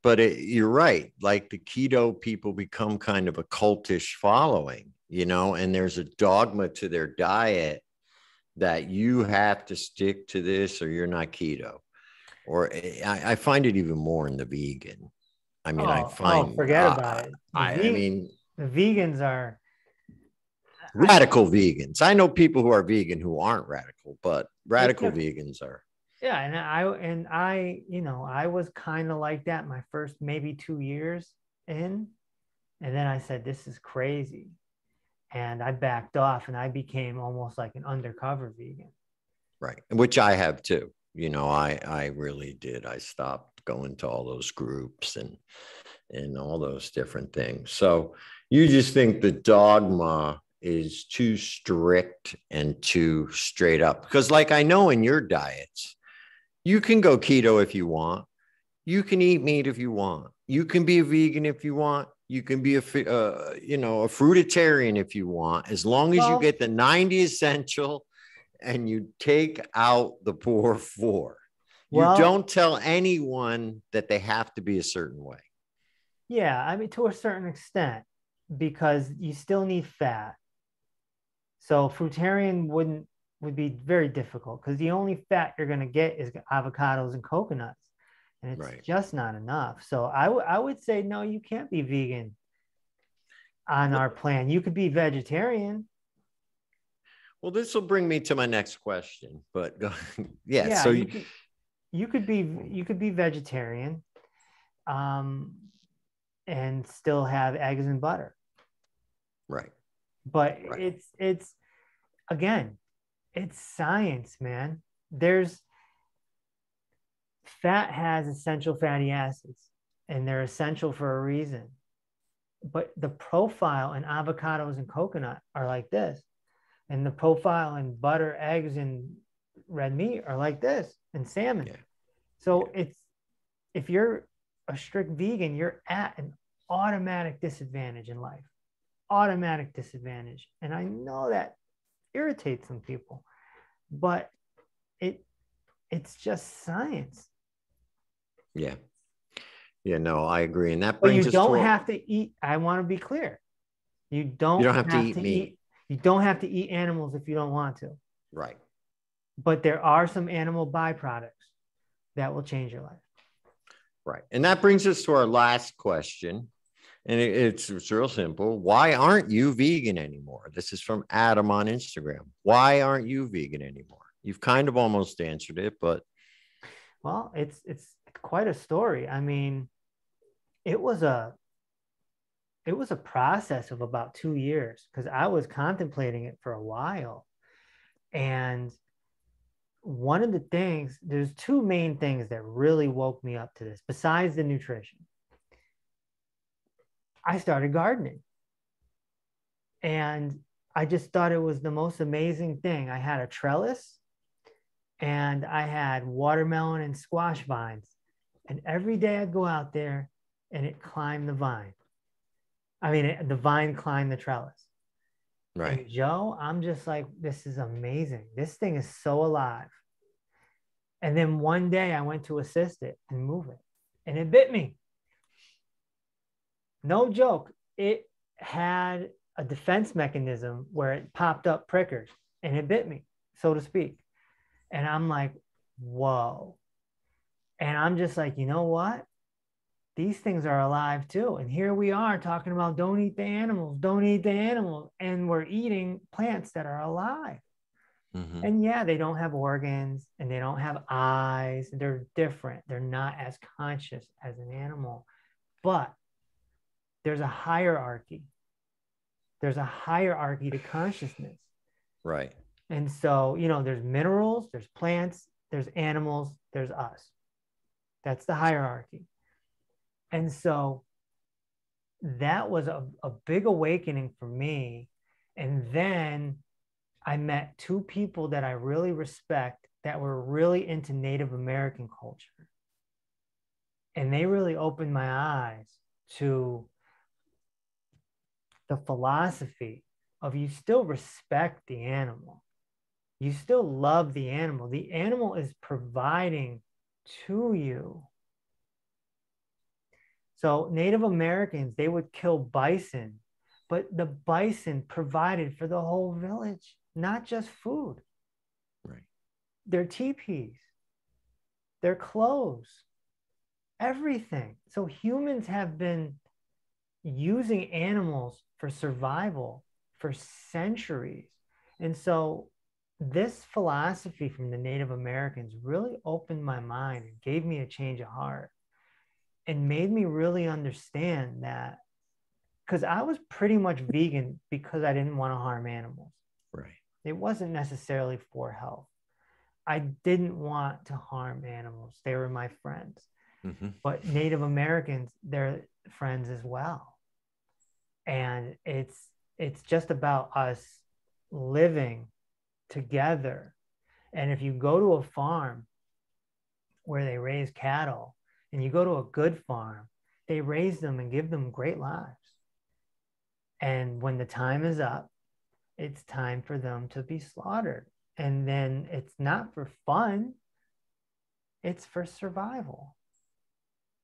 [SPEAKER 2] but it, you're right like the keto people become kind of a cultish following you know and there's a dogma to their diet that you have to stick to this or you're not keto or eh, I, I find it even more in the vegan i mean oh, i find
[SPEAKER 3] oh, forget uh, about it
[SPEAKER 2] I, I mean
[SPEAKER 3] the vegans are
[SPEAKER 2] radical vegans. I know people who are vegan who aren't radical but radical vegans are.
[SPEAKER 3] Yeah and i and i you know i was kind of like that my first maybe two years in and then i said this is crazy. And i backed off and i became almost like an undercover vegan.
[SPEAKER 2] Right which i have too. You know i i really did. I stopped going to all those groups and and all those different things. So you just think the dogma is too strict and too straight up because like i know in your diets you can go keto if you want. You can eat meat if you want. You can be a vegan if you want. You can be a uh, you know a fruitarian if you want, as long as well, you get the ninety essential and you take out the poor four. (laughs) Well, you don't tell anyone that they have to be a certain way.
[SPEAKER 3] Yeah, I mean to a certain extent, because you still need fat. So fruitarian wouldn't would be very difficult because the only fat you're going to get is avocados and coconuts and it's right. just not enough. So I, w- I would say no you can't be vegan on our plan. You could be vegetarian.
[SPEAKER 2] Well this will bring me to my next question but go, (laughs) yeah,
[SPEAKER 3] yeah,
[SPEAKER 2] so
[SPEAKER 3] you, you could, you could be you could be vegetarian um and still have eggs and butter.
[SPEAKER 2] Right
[SPEAKER 3] but right. it's it's again it's science, man. There's fat has essential fatty acids and they're essential for a reason. But the profile in avocados and coconut are like this. And the profile in butter, eggs, and red meat are like this, and salmon.
[SPEAKER 2] Yeah.
[SPEAKER 3] So it's if you're a strict vegan, you're at an automatic disadvantage in life. Automatic disadvantage. And I know that irritates some people, but it it's just science.
[SPEAKER 2] Yeah. Yeah, no, I agree. And that
[SPEAKER 3] But
[SPEAKER 2] brings
[SPEAKER 3] you
[SPEAKER 2] us
[SPEAKER 3] don't
[SPEAKER 2] to
[SPEAKER 3] have to eat. I want to be clear. You don't,
[SPEAKER 2] You don't have to eat meat.
[SPEAKER 3] You don't have to eat animals if you don't want to.
[SPEAKER 2] right.
[SPEAKER 3] But there are some animal byproducts that will change your life.
[SPEAKER 2] Right. And that brings us to our last question. And it- it's, it's real simple. Why aren't you vegan anymore? This is from Adam on Instagram. Why aren't you vegan anymore? You've kind of almost answered it, but
[SPEAKER 3] Well, it's it's quite a story. I mean, it was a it was a process of about two years because I was contemplating it for a while. And one of the things, there's two main things that really woke me up to this, besides the nutrition. I started gardening. And I just thought it was the most amazing thing. I had a trellis and I had watermelon and squash vines. And every day I'd go out there and it climbed the vine. I mean, it, the vine climbed the trellis.
[SPEAKER 2] right.
[SPEAKER 3] And Joe, I'm just like, this is amazing. This thing is so alive. And then one day I went to assist it and move it, and it bit me. No joke. It had a defense mechanism where it popped up prickers and it bit me, so to speak. And I'm like, whoa. And I'm just like, you know what? These things are alive too. And here we are talking about don't eat the animals, don't eat the animals. And we're eating plants that are alive.
[SPEAKER 2] Mhm.
[SPEAKER 3] And yeah, they don't have organs and they don't have eyes. They're different. They're not as conscious as an animal. But there's a hierarchy. There's a hierarchy to consciousness.
[SPEAKER 2] Right.
[SPEAKER 3] And so, you know, there's minerals, there's plants, there's animals, there's us. That's the hierarchy. And so that was a, a big awakening for me. And then I met two people that I really respect that were really into Native American culture. And they really opened my eyes to the philosophy of you still respect the animal. You still love the animal. The animal is providing to you. So, Native Americans, they would kill bison, but the bison provided for the whole village, not just food,
[SPEAKER 2] Right.
[SPEAKER 3] their teepees, their clothes, everything. So, humans have been using animals for survival for centuries. And so, this philosophy from the Native Americans really opened my mind and gave me a change of heart and made me really understand that because I was pretty much vegan because I didn't want to harm animals.
[SPEAKER 2] Right.
[SPEAKER 3] It wasn't necessarily for health. I didn't want to harm animals. They were my friends.
[SPEAKER 2] Mhm.
[SPEAKER 3] But Native Americans, they're friends as well. And it's it's just about us living together. And if you go to a farm where they raise cattle and you go to a good farm, they raise them and give them great lives. And when the time is up, it's time for them to be slaughtered. And then it's not for fun, it's for survival.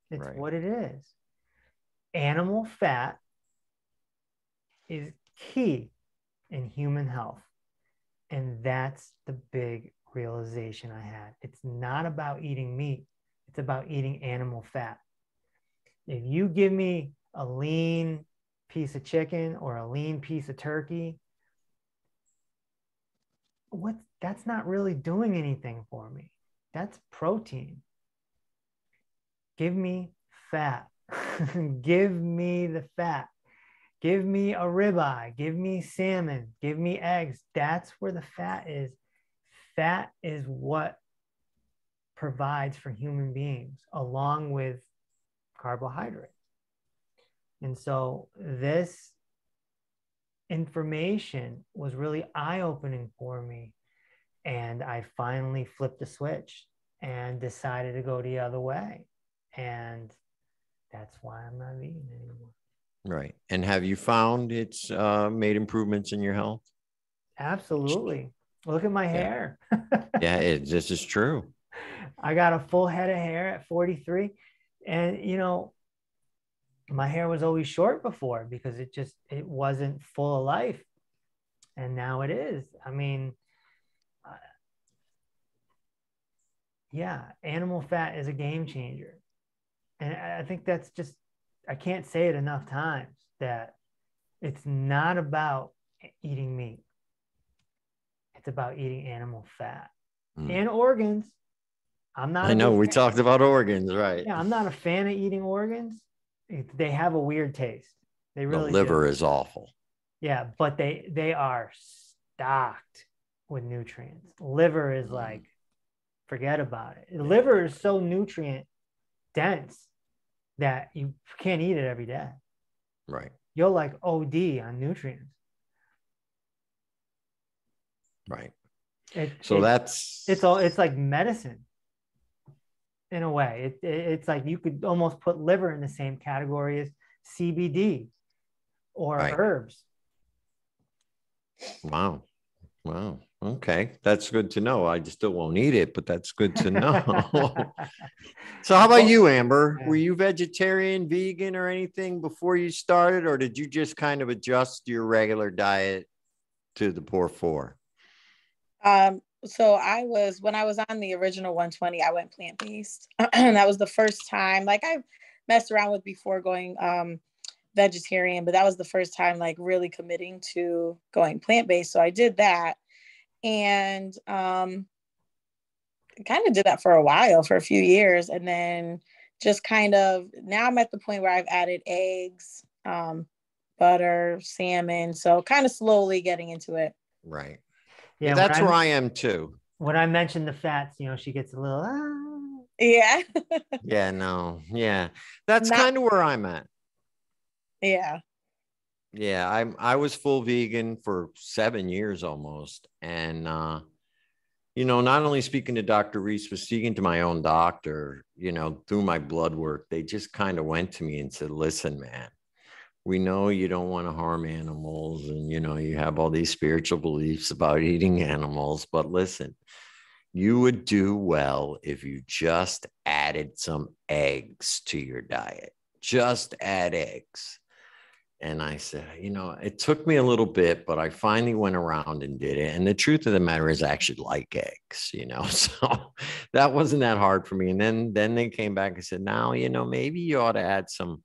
[SPEAKER 3] It's
[SPEAKER 2] Right.
[SPEAKER 3] what it is. Animal fat is key in human health. And that's the big realization I had. It's not about eating meat, it's about eating animal fat. If you give me a lean piece of chicken or a lean piece of turkey, what that's not really doing anything for me. That's protein. Give me fat. (laughs) give me the fat. Give me a ribeye. Give me salmon. Give me eggs. That's where the fat is. Fat is what provides for human beings, along with carbohydrates. And so this information was really eye opening for me. And I finally flipped the switch and decided to go the other way. And that's why I'm not vegan anymore.
[SPEAKER 2] Right. And have you found it's uh, made improvements in your health?
[SPEAKER 3] Absolutely. Look at my hair. (laughs)
[SPEAKER 2] yeah, it, this is true.
[SPEAKER 3] I got a full head of hair at 43. And, you know, my hair was always short before because it just it wasn't full of life and now it is i mean uh, yeah animal fat is a game changer and i think that's just i can't say it enough times that it's not about eating meat it's about eating animal fat mm. and organs i'm not
[SPEAKER 2] i know we talked about organs right
[SPEAKER 3] yeah i'm not a fan of eating organs they have a weird taste. They really
[SPEAKER 2] the liver
[SPEAKER 3] do.
[SPEAKER 2] is awful.
[SPEAKER 3] Yeah, but they they are stocked with nutrients. Liver is mm. like forget about it. Liver is so nutrient dense that you can't eat it every day.
[SPEAKER 2] Right.
[SPEAKER 3] You'll like OD on nutrients.
[SPEAKER 2] Right.
[SPEAKER 3] It,
[SPEAKER 2] so
[SPEAKER 3] it,
[SPEAKER 2] that's
[SPEAKER 3] it's all it's like medicine in a way. It, it, it's like you could almost put liver in the same category as CBD or right. herbs.
[SPEAKER 2] Wow. Wow. Okay. That's good to know. I just still won't eat it, but that's good to know. (laughs) so, how about you, Amber? Were you vegetarian, vegan, or anything before you started, or did you just kind of adjust your regular diet to the poor four?
[SPEAKER 4] Um, so I was when I was on the original 120, I went plant based. And (clears throat) that was the first time. Like I messed around with before going um, vegetarian, but that was the first time like really committing to going plant based. So I did that, and um, kind of did that for a while, for a few years, and then just kind of now I'm at the point where I've added eggs, um, butter, salmon. So kind of slowly getting into it.
[SPEAKER 2] Right. Yeah, that's where I am too.
[SPEAKER 3] When I mention the fats, you know, she gets a little.
[SPEAKER 4] Ah. Yeah.
[SPEAKER 2] yeah. No. Yeah. That's kind of where I'm at.
[SPEAKER 4] Yeah.
[SPEAKER 2] Yeah, I'm. I was full vegan for seven years almost, and uh, you know, not only speaking to Dr. Reese, but speaking to my own doctor. You know, through my blood work, they just kind of went to me and said, "Listen, man, we know you don't want to harm animals and you know you have all these spiritual beliefs about eating (laughs) animals but listen you would do well if you just added some eggs to your diet just add eggs and i said you know it took me a little bit but i finally went around and did it and the truth of the matter is i actually like eggs you know (laughs) so that wasn't that hard for me and then then they came back and said now you know maybe you ought to add some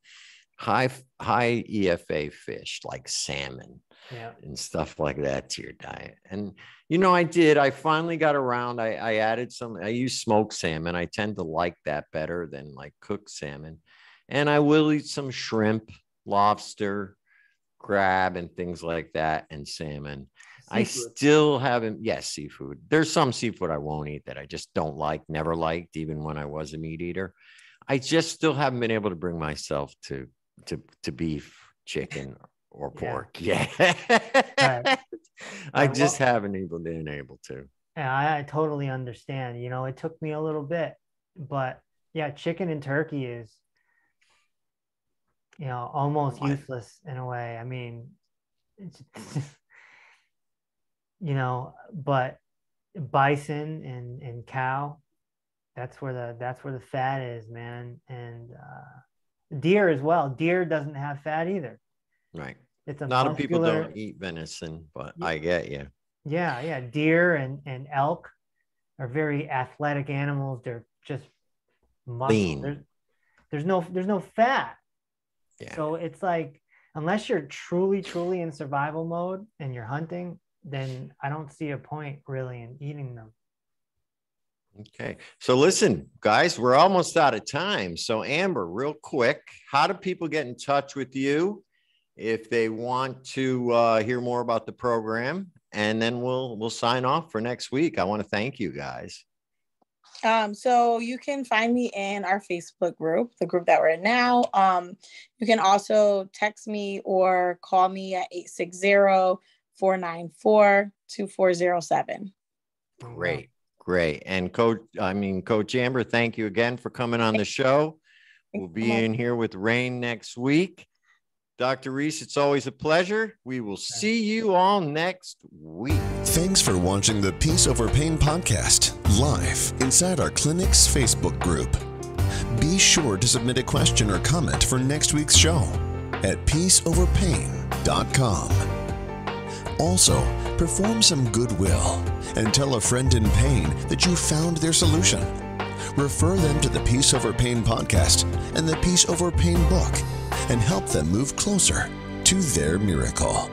[SPEAKER 2] high high EFA fish like salmon
[SPEAKER 3] yeah.
[SPEAKER 2] and stuff like that to your diet. And you know, I did. I finally got around. I, I added some. I use smoked salmon. I tend to like that better than like cooked salmon. And I will eat some shrimp, lobster, crab, and things like that, and salmon. Seafood. I still haven't. Yes, seafood. There's some seafood I won't eat that I just don't like. Never liked, even when I was a meat eater. I just still haven't been able to bring myself to to to beef, chicken, or pork. Yeah, (laughs) yeah. right. I just well, haven't even been able to.
[SPEAKER 3] Yeah, I, I totally understand. You know, it took me a little bit, but yeah, chicken and turkey is you know almost what? useless in a way. I mean, it's, (laughs) you know, but bison and and cow that's where the that's where the fat is man and uh deer as well. Deer doesn't have fat either.
[SPEAKER 2] Right. It's a lot muscular... of people don't eat venison, but yeah. I get you.
[SPEAKER 3] Yeah, yeah. Deer and, and elk are very athletic animals. They're just muscle. lean. There's, there's no there's no fat. Yeah. So it's like unless you're truly truly in survival mode and you're hunting, then I don't see a point really in eating them.
[SPEAKER 2] Okay. So listen, guys, we're almost out of time. So Amber, real quick, how do people get in touch with you if they want to uh, hear more about the program? And then we'll we'll sign off for next week. I want to thank you guys.
[SPEAKER 4] Um, so you can find me in our Facebook group, the group that we're in now. Um, you can also text me or call me at 860-494-2407.
[SPEAKER 2] Great, great. And coach, I mean, Coach Amber, thank you again for coming on the show. We'll be in here with Rain next week. Dr. Reese, it's always a pleasure. We will see you all next week.
[SPEAKER 1] Thanks for watching the Peace Over Pain podcast live inside our clinic's Facebook group. Be sure to submit a question or comment for next week's show at peaceoverpain.com. Also, perform some goodwill and tell a friend in pain that you found their solution. Refer them to the Peace Over Pain podcast and the Peace Over Pain book and help them move closer to their miracle.